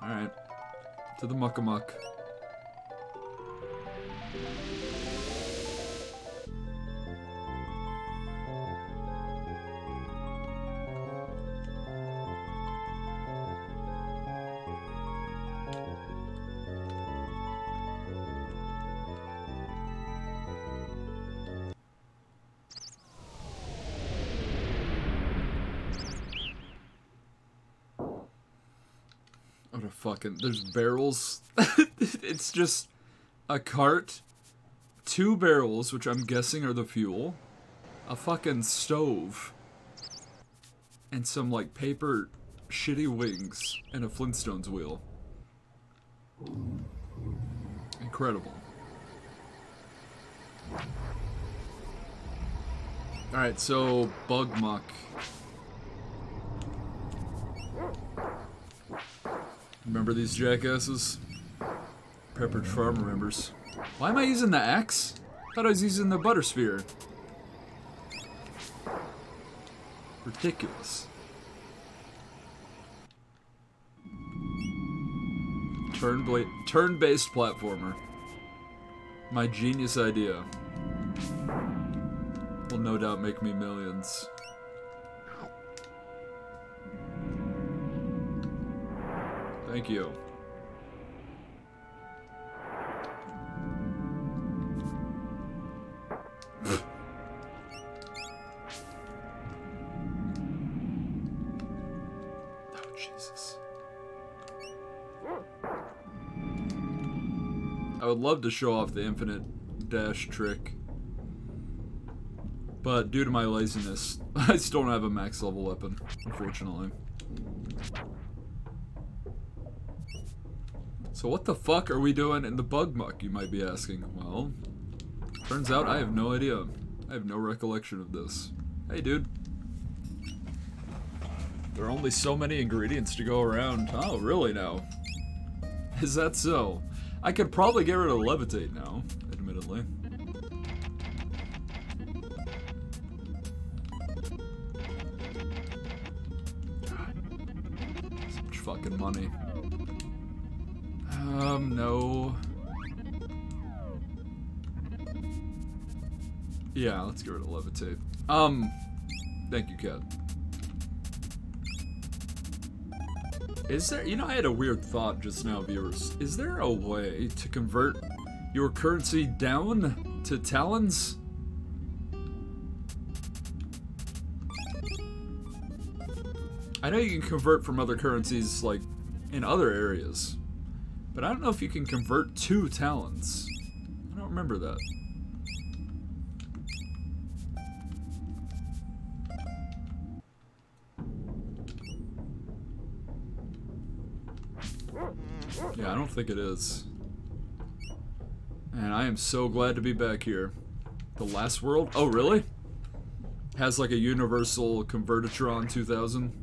Alright. To the muckamuck. What There's barrels. <laughs> it's just a cart, two barrels, which I'm guessing are the fuel, a fucking stove, and some like paper shitty wings, and a Flintstones wheel. Incredible. Alright, so bug Remember these jackasses? Pepperidge Farm remembers. Why am I using the axe? thought I was using the butter sphere. Ridiculous. Turn turn-based platformer. My genius idea. Will no doubt make me millions. Thank you. <laughs> Oh, Jesus. I would love to show off the infinite dash trick. But due to my laziness, <laughs> I still don't have a max level weapon, unfortunately. So what the fuck are we doing in the Bugmuck, you might be asking? Well, turns out I have no idea. I have no recollection of this. Hey, dude. There are only so many ingredients to go around. Oh, really now? Is that so? I could probably get rid of levitate now, admittedly. So much fucking money. No. Yeah, let's get rid of levitate. Um, thank you, Cat. Is there, you know, I had a weird thought just now, viewers. Is there a way to convert your currency down to talons? I know you can convert from other currencies, like, in other areas. But I don't know if you can convert two talents. I don't remember that. Yeah, I don't think it is. And I am so glad to be back here. The last world? Oh, really? Has like a universal Convertitron 2000?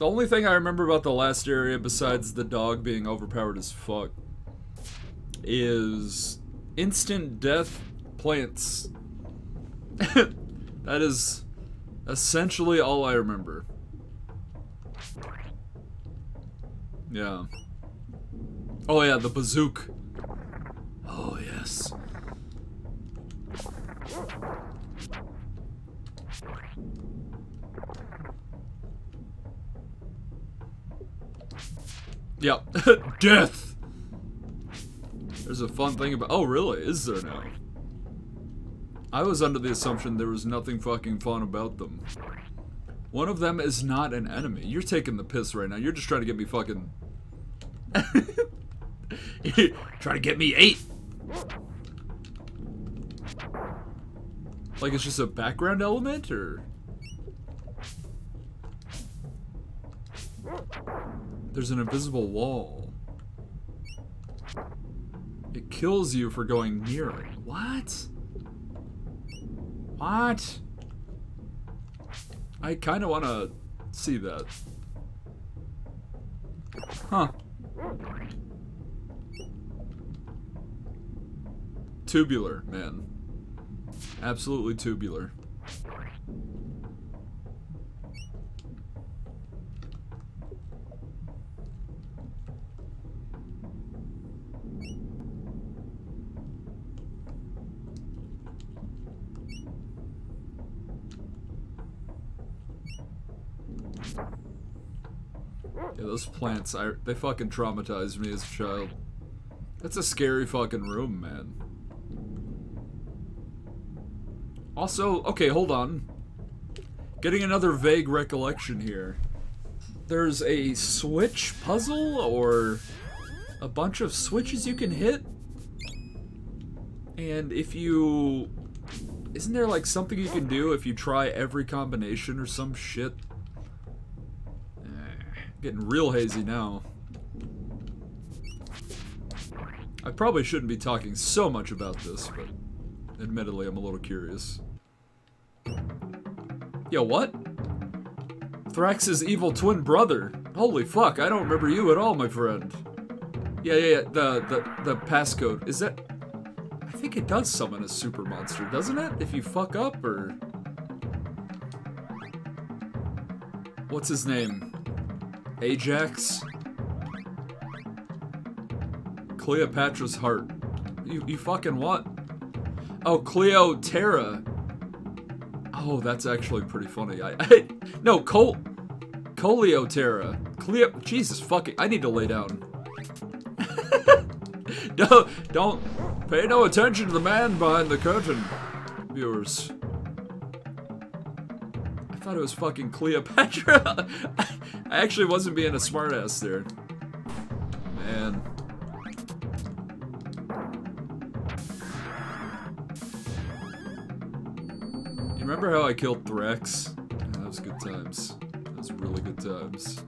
The only thing I remember about the last area, besides the dog being overpowered as fuck, is instant death plants. <laughs> that is essentially all I remember. Yeah. Oh yeah, the bazooka. Oh yes. Yep. <laughs> Death! There's a fun thing about- Oh, really? Is there now? I was under the assumption there was nothing fucking fun about them. One of them is not an enemy. You're taking the piss right now. You're just trying to get me fucking... <laughs> trying to get me eight! Like it's just a background element, or... There's an invisible wall. It kills you for going near it. What? What? I kind of want to see that. Huh. Tubular, man. Absolutely tubular. Yeah, those plants, I, they fucking traumatized me as a child. That's a scary fucking room, man. Also, okay, hold on. Getting another vague recollection here. There's a switch puzzle or a bunch of switches you can hit. And if you isn't there like something you can do if you try every combination or some shit? Getting real hazy now. I probably shouldn't be talking so much about this, but admittedly I'm a little curious. Yo, what? Thraxx's evil twin brother. Holy fuck, I don't remember you at all, my friend. Yeah, yeah, yeah, the, the, the passcode. Is that... I think it does summon a super monster, doesn't it? If you fuck up, or... What's his name? Ajax? Cleopatra's heart. You, you fucking what? Oh, Cleotera. Oh, that's actually pretty funny. I, <laughs> I no, Col, Coleoterra. Cleo, Jesus fucking, I need to lay down. <laughs> don't, don't pay no attention to the man behind the curtain, viewers. I thought it was fucking Cleopatra. <laughs> I actually wasn't being a smartass there. Man. You remember how I killed Thraxx? Yeah, that was good times. That was really good times.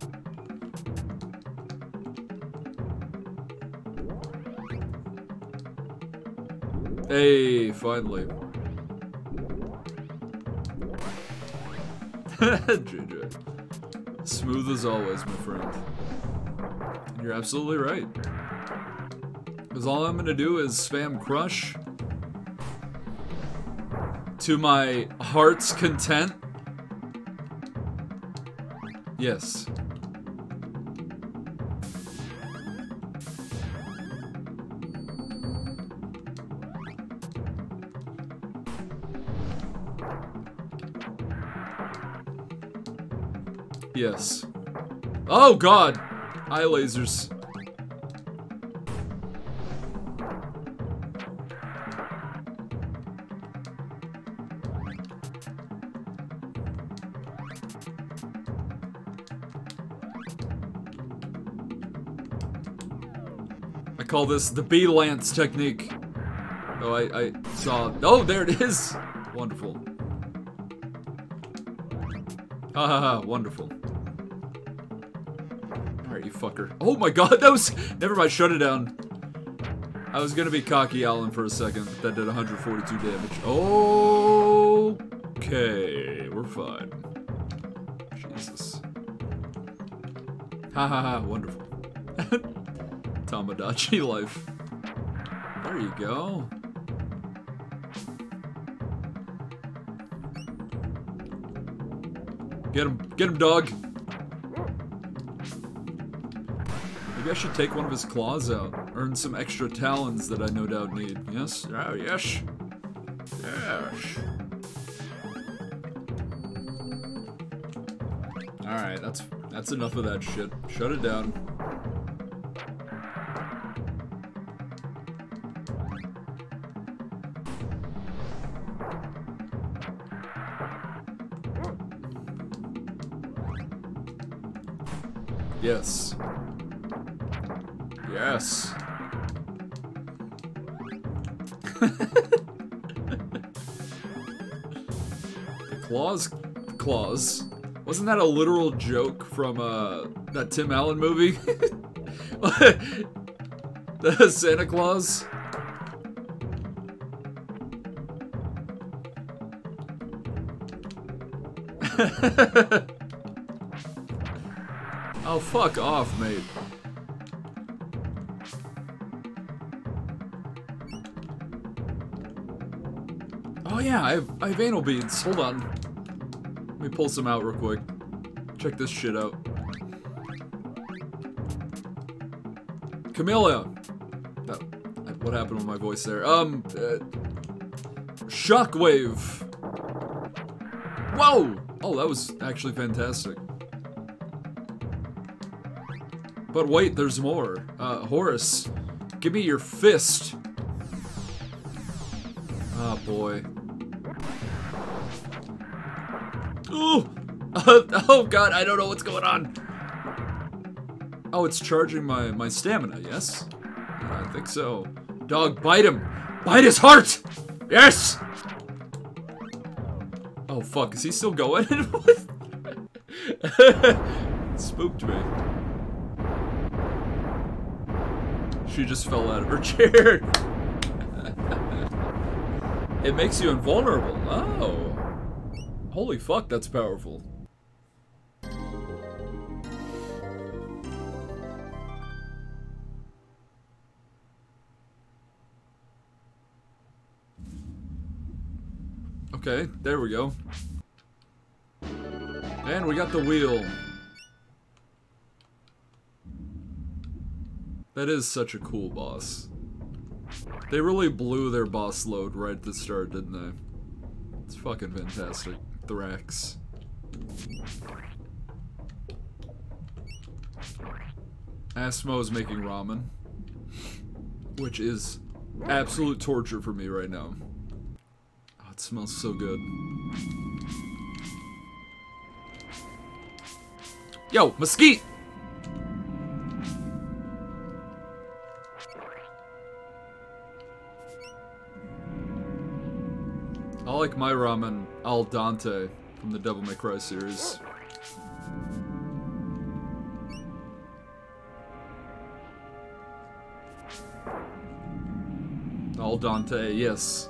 Hey, finally. JJ. Smooth as always, my friend. You're absolutely right. Because all I'm gonna do is spam crush to my heart's content. Yes. Yes. Oh god! Eye lasers. I call this the bee lance technique. Oh, I, I saw. Oh, there it is! Wonderful. Ha ha ha, wonderful. Alright, you fucker. Oh my god, <laughs> that was. Never mind, shut it down. I was gonna be cocky Alan for a second, but that did 142 damage. Okay, we're fine. Jesus. Ha ha ha, wonderful. <laughs> Tamagotchi life. There you go. Get him, get him, dog. Maybe I should take one of his claws out. Earn some extra talons that I no doubt need. Yes? Oh, yes. Yes. Alright, that's that's enough of that shit. Shut it down. Claws. Wasn't that a literal joke from uh that Tim Allen movie? <laughs> the Santa Claus? <laughs> Oh, fuck off, mate. Oh yeah, I have, I have anal beads. Hold on. Let me pull some out real quick. Check this shit out. Camellia! What happened with my voice there? Um, uh, Shockwave! Whoa! Oh, that was actually fantastic. But wait, there's more. Uh, Horace, give me your fist. Oh boy. Ooh! Oh, oh god, I don't know what's going on. Oh, it's charging my, my stamina, yes? I think so. Dog, bite him! Bite his heart! Yes! Oh fuck, is he still going? <laughs> Spooked me. She just fell out of her <laughs> chair. it makes you invulnerable. Oh. Holy fuck, that's powerful. Okay, there we go. And we got the wheel. That is such a cool boss. They really blew their boss load right at the start, didn't they? It's fucking fantastic. Thraxx. Asmo is making ramen. Which is absolute torture for me right now. Oh, it smells so good. Yo, mesquite! Like my ramen al dente from the Devil May Cry series. Al dente, yes.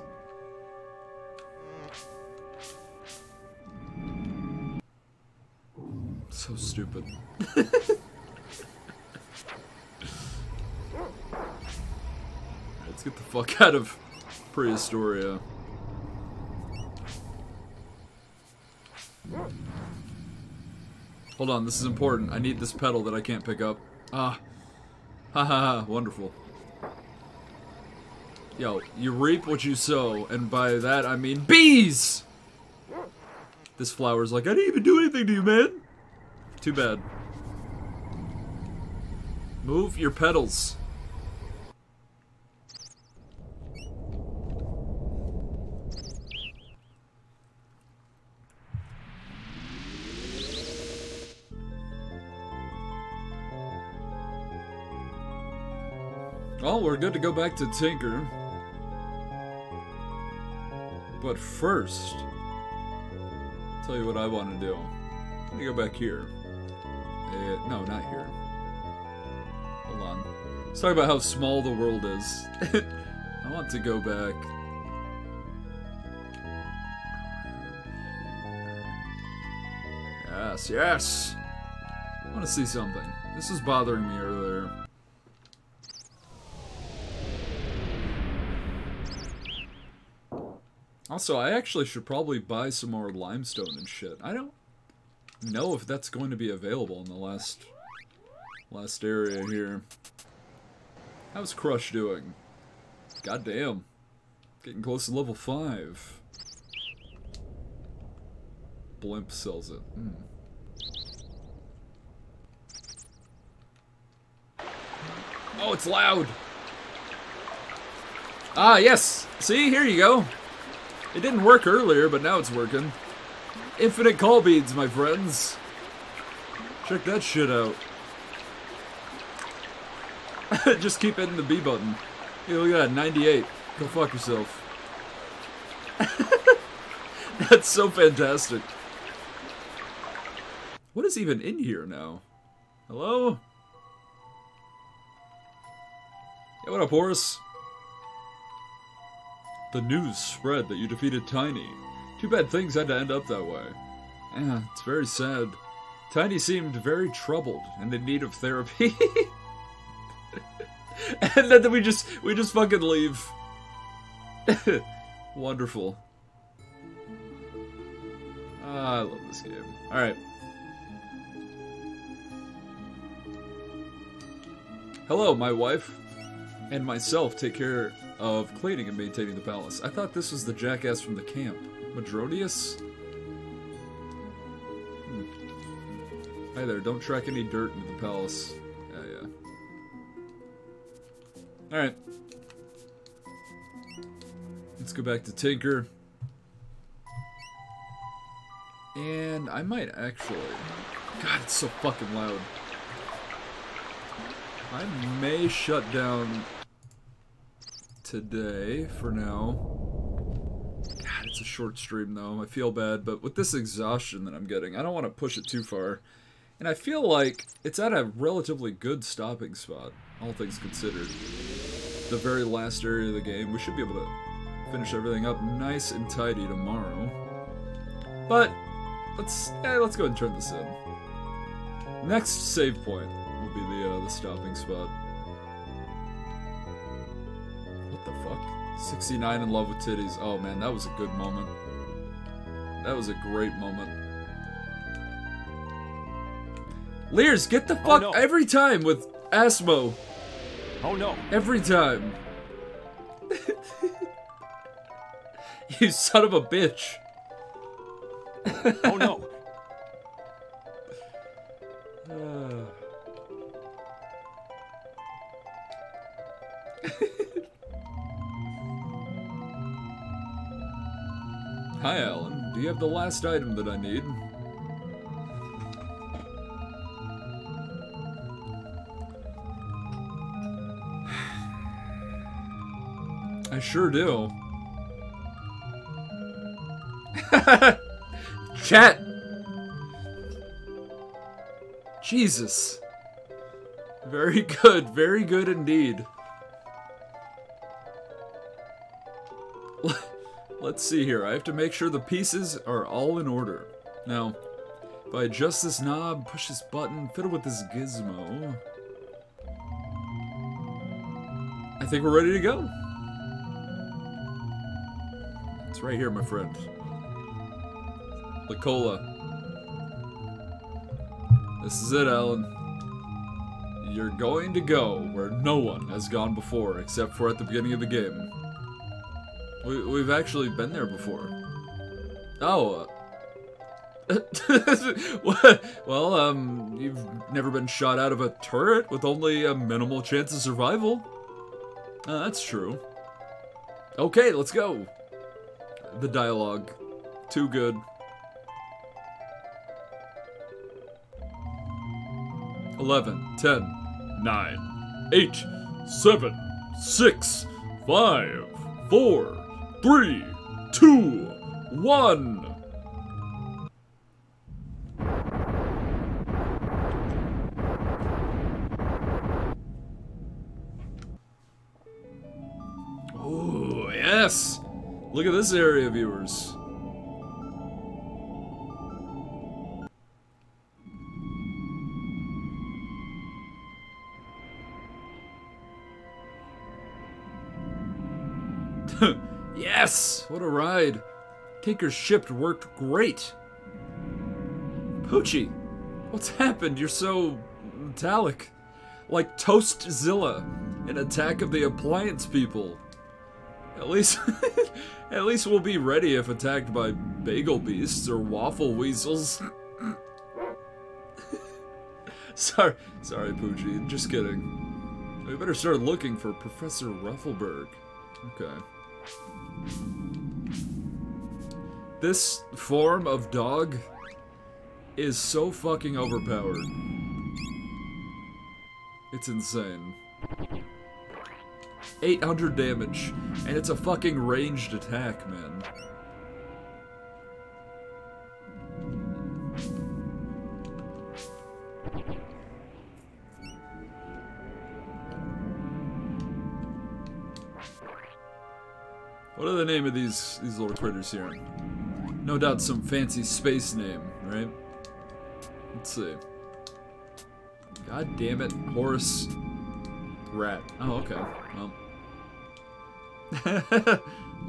So stupid. <laughs> Let's get the fuck out of Prehistoria. Hold on, this is important. I need this pedal that I can't pick up. Ah. Ha ha ha, wonderful. Yo, you reap what you sow, and by that I mean bees! This flower's like, I didn't even do anything to you, man! Too bad. Move your pedals. Well, we're good to go back to Tinker. But first, I'll tell you what I want to do. Let me go back here. Uh, no, not here. Hold on. Let's talk about how small the world is. <laughs> I want to go back. Yes, yes! I want to see something. This was bothering me earlier. Also, I actually should probably buy some more limestone and shit. I don't know if that's going to be available in the last last area here. How's Crush doing? Goddamn. Getting close to level 5. Blimp sells it. Hmm. Oh, it's loud! Ah, yes! See, here you go. It didn't work earlier, but now it's working. Infinite call beads, my friends. Check that shit out. <laughs> Just keep hitting the B button. Hey, look at that, 98. Go fuck yourself. <laughs> That's so fantastic. What is even in here now? Hello? Yeah, what up, Horace? The news spread that you defeated Tiny. Too bad things had to end up that way. Yeah, it's very sad. Tiny seemed very troubled and in need of therapy. <laughs> and then we just we just fucking leave. <laughs> Wonderful. Ah, I love this game. Alright. Hello, my wife and myself take care of cleaning and maintaining the palace. I thought this was the jackass from the camp. Madronius? Hmm. Hi there, don't track any dirt into the palace. Yeah, yeah. Alright. Let's go back to Tinker. And I might actually. God, it's so fucking loud. I may shut down today for now. God, it's a short stream though. I feel bad, but with this exhaustion that I'm getting, I don't want to push it too far. And I feel like it's at a relatively good stopping spot, all things considered. The very last area of the game, we should be able to finish everything up nice and tidy tomorrow. But let's eh, let's go and turn this in. Next save point will be the uh, the stopping spot. What the fuck? 69 in love with titties. Oh man, that was a good moment. That was a great moment. Lears, get the oh, fuck no. every time with Asmo. Oh no! Every time. <laughs> you son of a bitch. Oh no! <laughs> <sighs> <sighs> <laughs> Hi, Alan. Do you have the last item that I need? <sighs> I sure do. <laughs> Chat! Jesus. Very good, very good indeed. Let's see here. I have to make sure the pieces are all in order. Now, if I adjust this knob, push this button, fiddle with this gizmo... I think we're ready to go. It's right here, my friend. La Cola. This is it, Alan. You're going to go where no one has gone before, except for at the beginning of the game. We, we've actually been there before. Oh. uh, <laughs> well, um, you've never been shot out of a turret with only a minimal chance of survival. Uh, that's true. Okay, let's go. The dialogue. Too good. Eleven, ten, nine, eight, seven, six, five, four, three, two, one. Oh, yes! Look at this area, viewers. What a ride. Tinker's ship worked great. Poochie, what's happened? You're so metallic. Like Toastzilla in Attack of the Appliance People. At least, <laughs> at least we'll be ready if attacked by bagel beasts or waffle weasels. <laughs> sorry, sorry, Poochie. Just kidding. We better start looking for Professor Ruffleberg. Okay. This form of dog is so fucking overpowered. It's insane. 800 damage, and it's a fucking ranged attack, man. What are the name of these these little critters here? No doubt some fancy space name, right? Let's see. God damn it, Horace Rat. Oh, okay. Well.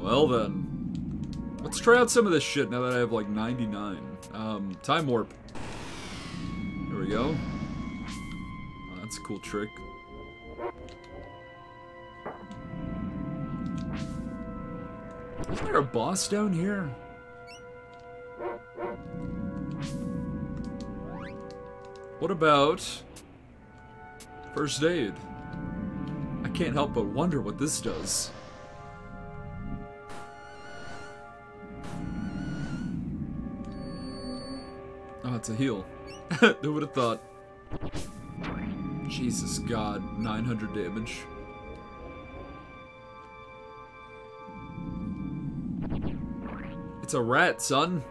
<laughs> well then. Let's try out some of this shit now that I have like 99. Um, time warp. There we go. Oh, that's a cool trick. Isn't there a boss down here? What about first aid? I can't help but wonder what this does. Oh, it's a heal. <laughs> Who would have thought? Jesus God, 900 damage. It's a rat, son.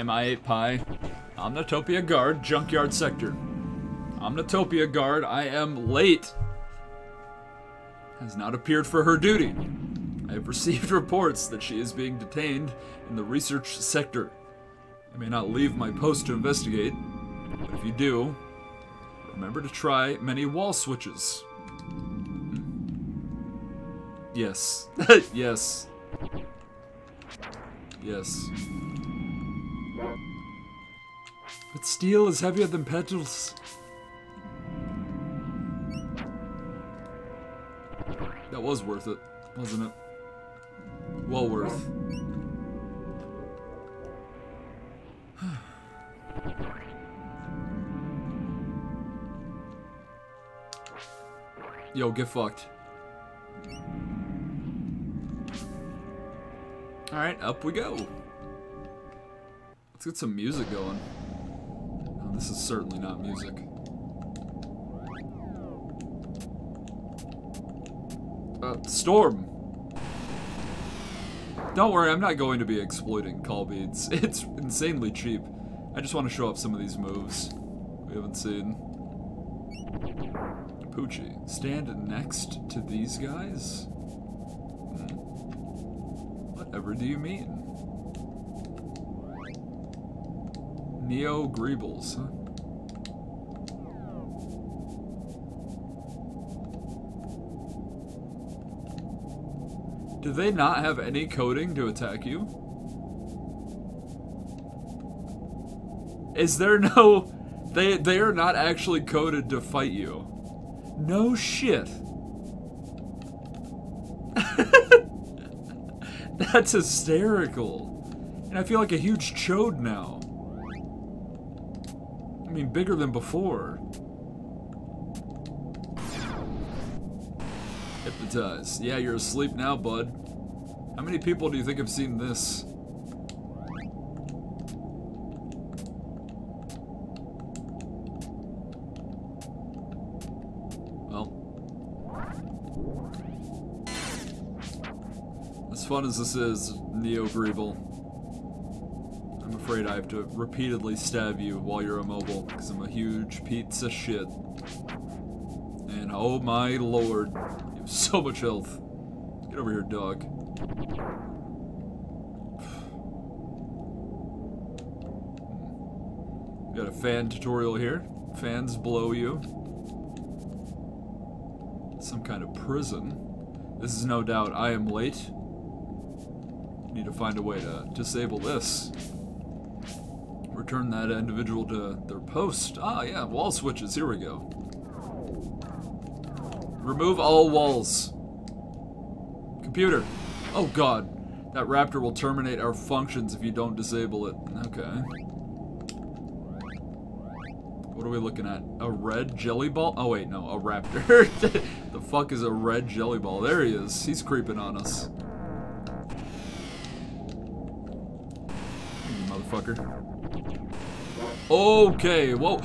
Am I8 Pi. Omnitopia Guard, Junkyard Sector. Omnitopia Guard, I am late. Has not appeared for her duty. I have received <laughs> reports that she is being detained in the research sector. I may not leave my post to investigate, but if you do, remember to try many wall switches. Yes. <laughs> yes. Yes. But steel is heavier than petals. That was worth it, wasn't it? Well worth. <sighs> Yo, get fucked. Alright, up we go. Let's get some music going. This is certainly not music. Uh, Storm! Don't worry, I'm not going to be exploiting call beads. <laughs> It's insanely cheap. I just want to show off some of these moves we haven't seen. Poochie, stand next to these guys? Hmm. Whatever do you mean? Neo Greebles. Do they not have any coding to attack you? Is there <laughs> no... They, they are not actually coded to fight you. No shit. <laughs> That's hysterical. And I feel like a huge chode now. Bigger than before. Hypnotize. Yeah, you're asleep now, bud. How many people do you think have seen this? Well. As fun as this is, Neo Greeble, afraid I have to repeatedly stab you while you're immobile, because I'm a huge pizza shit. And oh my lord, you have so much health. Get over here, dog. Got a fan tutorial here. Fans blow you. Some kind of prison. This is no doubt I am late. Need to find a way to disable this. Return that individual to their post. Ah, yeah, wall switches. Here we go. Remove all walls. Computer. Oh god. That raptor will terminate our functions if you don't disable it. Okay. What are we looking at? A red jelly ball? Oh wait, no, a raptor. <laughs> the fuck is a red jelly ball? There he is. He's creeping on us. You motherfucker. Okay, whoa.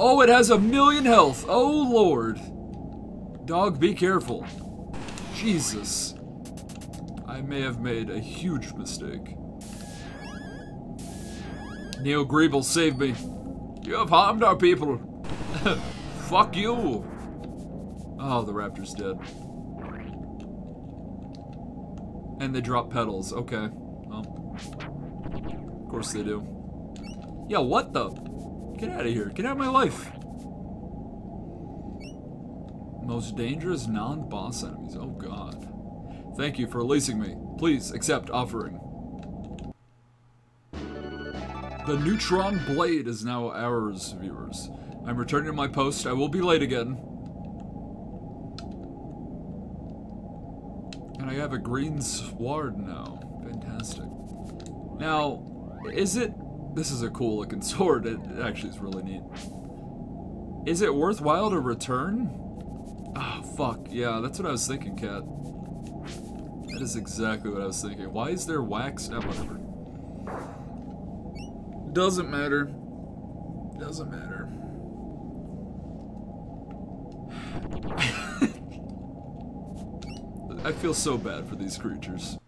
Oh, it has a million health. Oh, Lord. Dog, be careful. Jesus. I may have made a huge mistake. Neo Greeble, save me. You have harmed our people. <laughs> Fuck you. Oh, the raptor's dead. And they drop petals. Okay. Well, of course they do. Yeah, what the? Get out of here. Get out of my life. Most dangerous non-boss enemies. Oh, God. Thank you for releasing me. Please accept offering. The Neutron Blade is now ours, viewers. I'm returning to my post. I will be late again. And I have a green sword now. Fantastic. Now, is it... This is a cool looking <laughs> sword. It, actually is really neat. Is it worthwhile to return? Ah, fuck. Yeah, that's what I was thinking, Cat. That is exactly what I was thinking. Why is there wax? Oh, whatever. Doesn't matter. Doesn't matter. <laughs> I feel so bad for these creatures.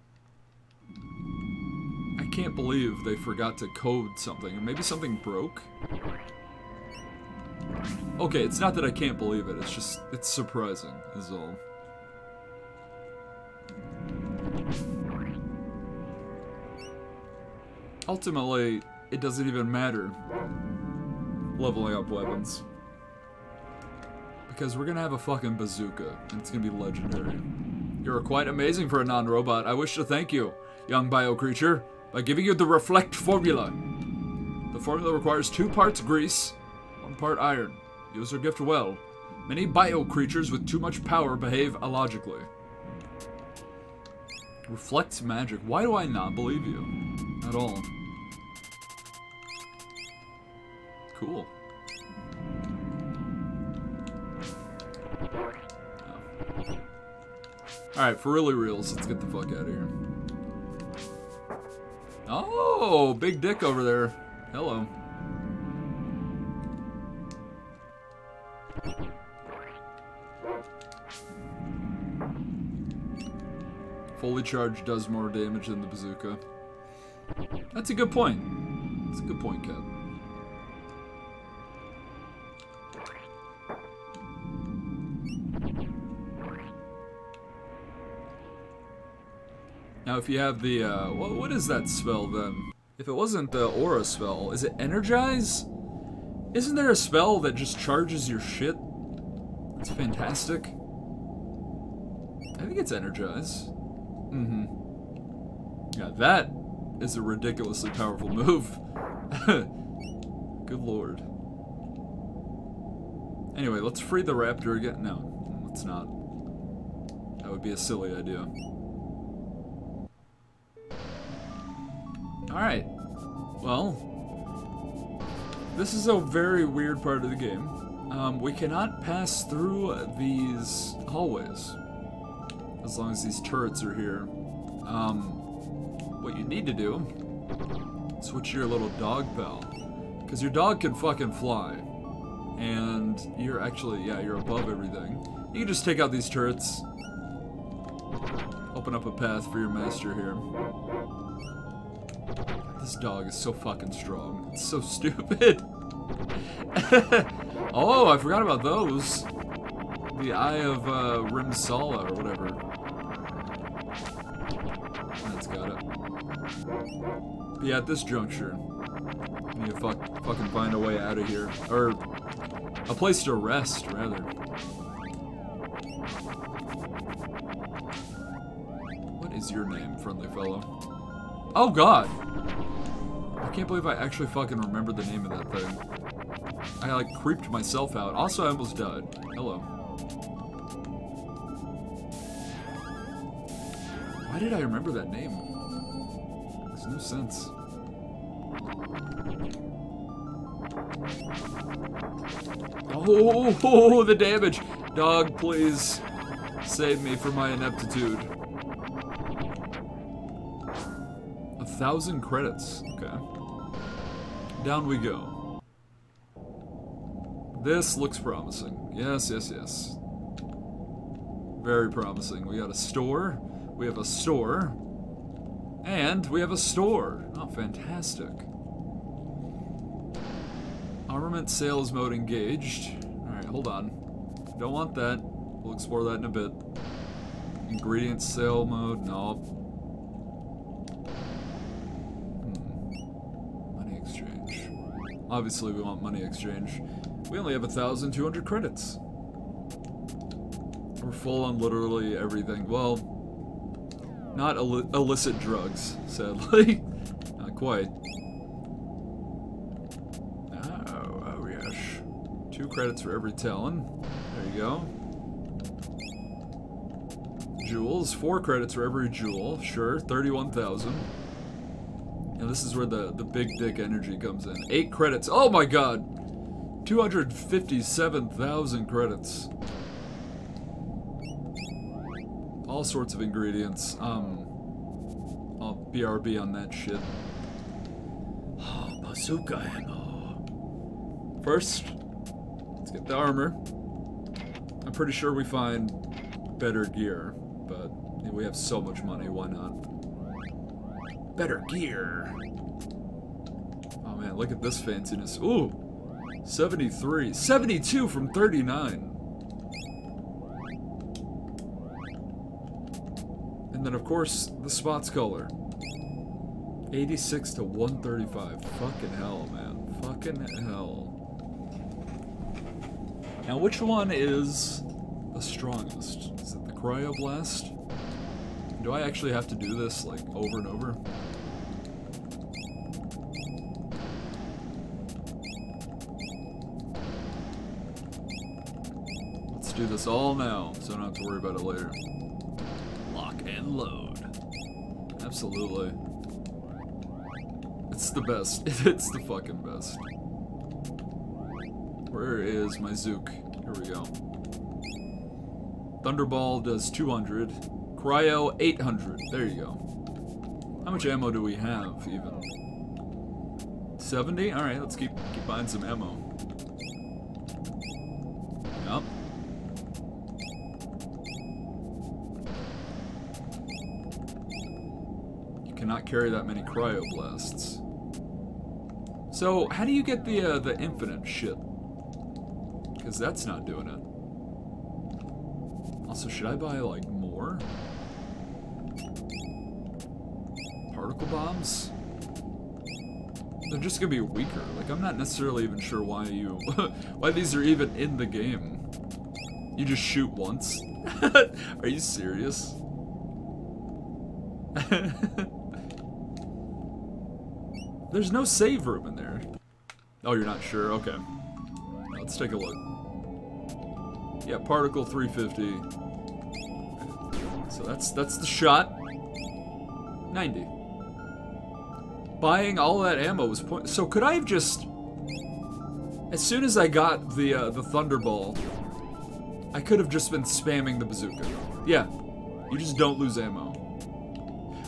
I can't believe they forgot to code something. Or maybe something broke? Okay, it's not that I can't believe it, it's just, it's surprising, is all. Ultimately, it doesn't even matter leveling up weapons. Because we're gonna have a fucking bazooka, and it's gonna be legendary. You're quite amazing for a non-robot. I wish to thank you, young bio creature, by giving you the Reflect formula. The formula requires two parts grease, one part iron. Use your gift well. Many bio creatures with too much power behave illogically. Reflects magic. Why do I not believe you? At all. Cool. Oh. Alright, for really reals, let's get the fuck out of here. Oh, big dick over there. Hello. Fully charged does more damage than the bazooka. That's a good point. That's a good point, Cat. Now, if you have the, uh, what, what is that spell then? If it wasn't the aura spell, is it energize? Isn't there a spell that just charges your shit? That's fantastic. I think it's energize. Mm-hmm. Yeah, that is a ridiculously powerful move. <laughs> Good lord. Anyway, let's free the raptor again. No, let's not. That would be a silly idea. Alright. Well, this is a very weird part of the game. Um, we cannot pass through these hallways as long as these turrets are here. Um, what you need to do, switch your little dog pal. Because your dog can fucking fly. And you're actually, yeah, you're above everything. You can just take out these turrets. Open up a path for your master here. This dog is so fucking strong. It's so stupid. <laughs> oh, I forgot about those. The Eye of uh, Rimsala or whatever. That's got it. But yeah, at this juncture, we need to fuck, fucking find a way out of here. Or a place to rest, rather. What is your name, friendly fellow? Oh god! I can't believe I actually fucking remember the name of that thing. I like creeped myself out. Also, I almost died. Hello. Why did I remember that name? Makes no sense. Oh, oh, <laughs> the damage! Dog, please save me from my ineptitude. Thousand credits. Okay. Down we go. This looks promising. Yes, yes, yes. Very promising. We got a store. We have a store. And we have a store. Oh, fantastic. Armament sales mode engaged. Alright, hold on. Don't want that. We'll explore that in a bit. Ingredient sale mode. No. Hmm. Money exchange. Obviously, we want money exchange. We only have 1,200 credits. We're full on literally everything. Well, not illi illicit drugs, sadly. <laughs> not quite. Oh, oh yes. Two credits for every Talon. There you go. jewels. Four credits for every jewel. Sure, 31,000. And this is where the, the big dick energy comes in. Eight credits. Oh my god! 257,000 credits. All sorts of ingredients. Um, I'll BRB on that shit. Oh, bazooka ammo. First, let's get the armor. I'm pretty sure we find better gear, but we have so much money, why not? Better gear. Oh man, look at this fanciness. Ooh, 73. 72 from 39. And then, of course, the spots color. 86 to 135. Fucking hell, man. Fucking hell. Now, which one is the strongest? Is it the Cryoblast? Do I actually have to do this, like, over and over? Let's do this all now, so I don't have to worry about it later. Lock and load. Absolutely. It's the best. <laughs> It's the fucking best. Where is my Zook? Here we go. Thunderball does 200. Cryo 800. There you go. How much ammo do we have even? 70? Alright, let's keep keep buying some ammo. Yep. You cannot carry that many cryoblasts. So, how do you get the uh, the infinite shit? Because that's not doing it. Also, should I buy, like, more? Particle bombs? They're just gonna be weaker. Like, I'm not necessarily even sure why you... <laughs> why these are even in the game. You just shoot once? <laughs> are you serious? <laughs> There's no save room in there. Oh, you're not sure? Okay. Let's take a look. Yeah, particle 350. So that's that's the shot. 90. Buying all that ammo was point. So could I have just, as soon as I got the uh, the thunderball, I could have just been spamming the bazooka. Yeah, you just don't lose ammo.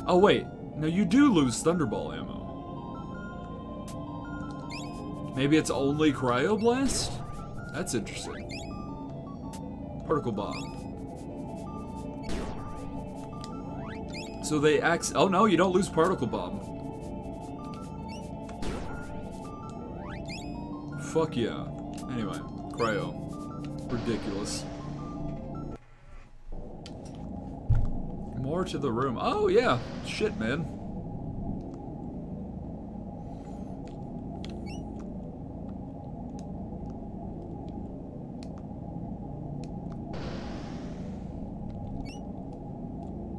Oh wait, no, you do lose thunderball ammo. Maybe it's only cryoblast. That's interesting. Particle bomb. So they ax- oh no, you don't lose particle bomb. Fuck yeah. Anyway, cryo. Ridiculous. More to the room. Oh yeah, shit man.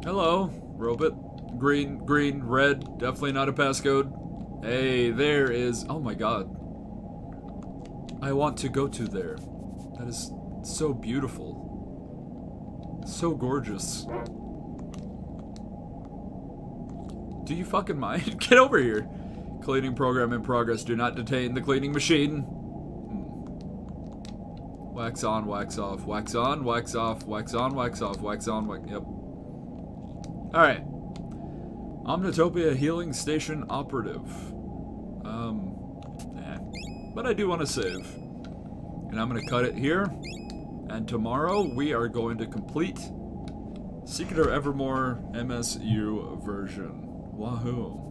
Hello, robot. Green, green, red, definitely not a passcode. Hey, there is. Oh my god. I want to go to there. That is so beautiful. So gorgeous. Do you fucking mind? <laughs> Get over here. Cleaning program in progress. Do not detain the cleaning machine. Hmm. Wax on, wax off, wax on, wax off, wax on, wax off, wax on, wax. Yep. Alright. Omnitopia Healing Station Operative. Um. But I do want to save. And I'm going to cut it here. And tomorrow we are going to complete Secret of Evermore MSU version. Wahoo.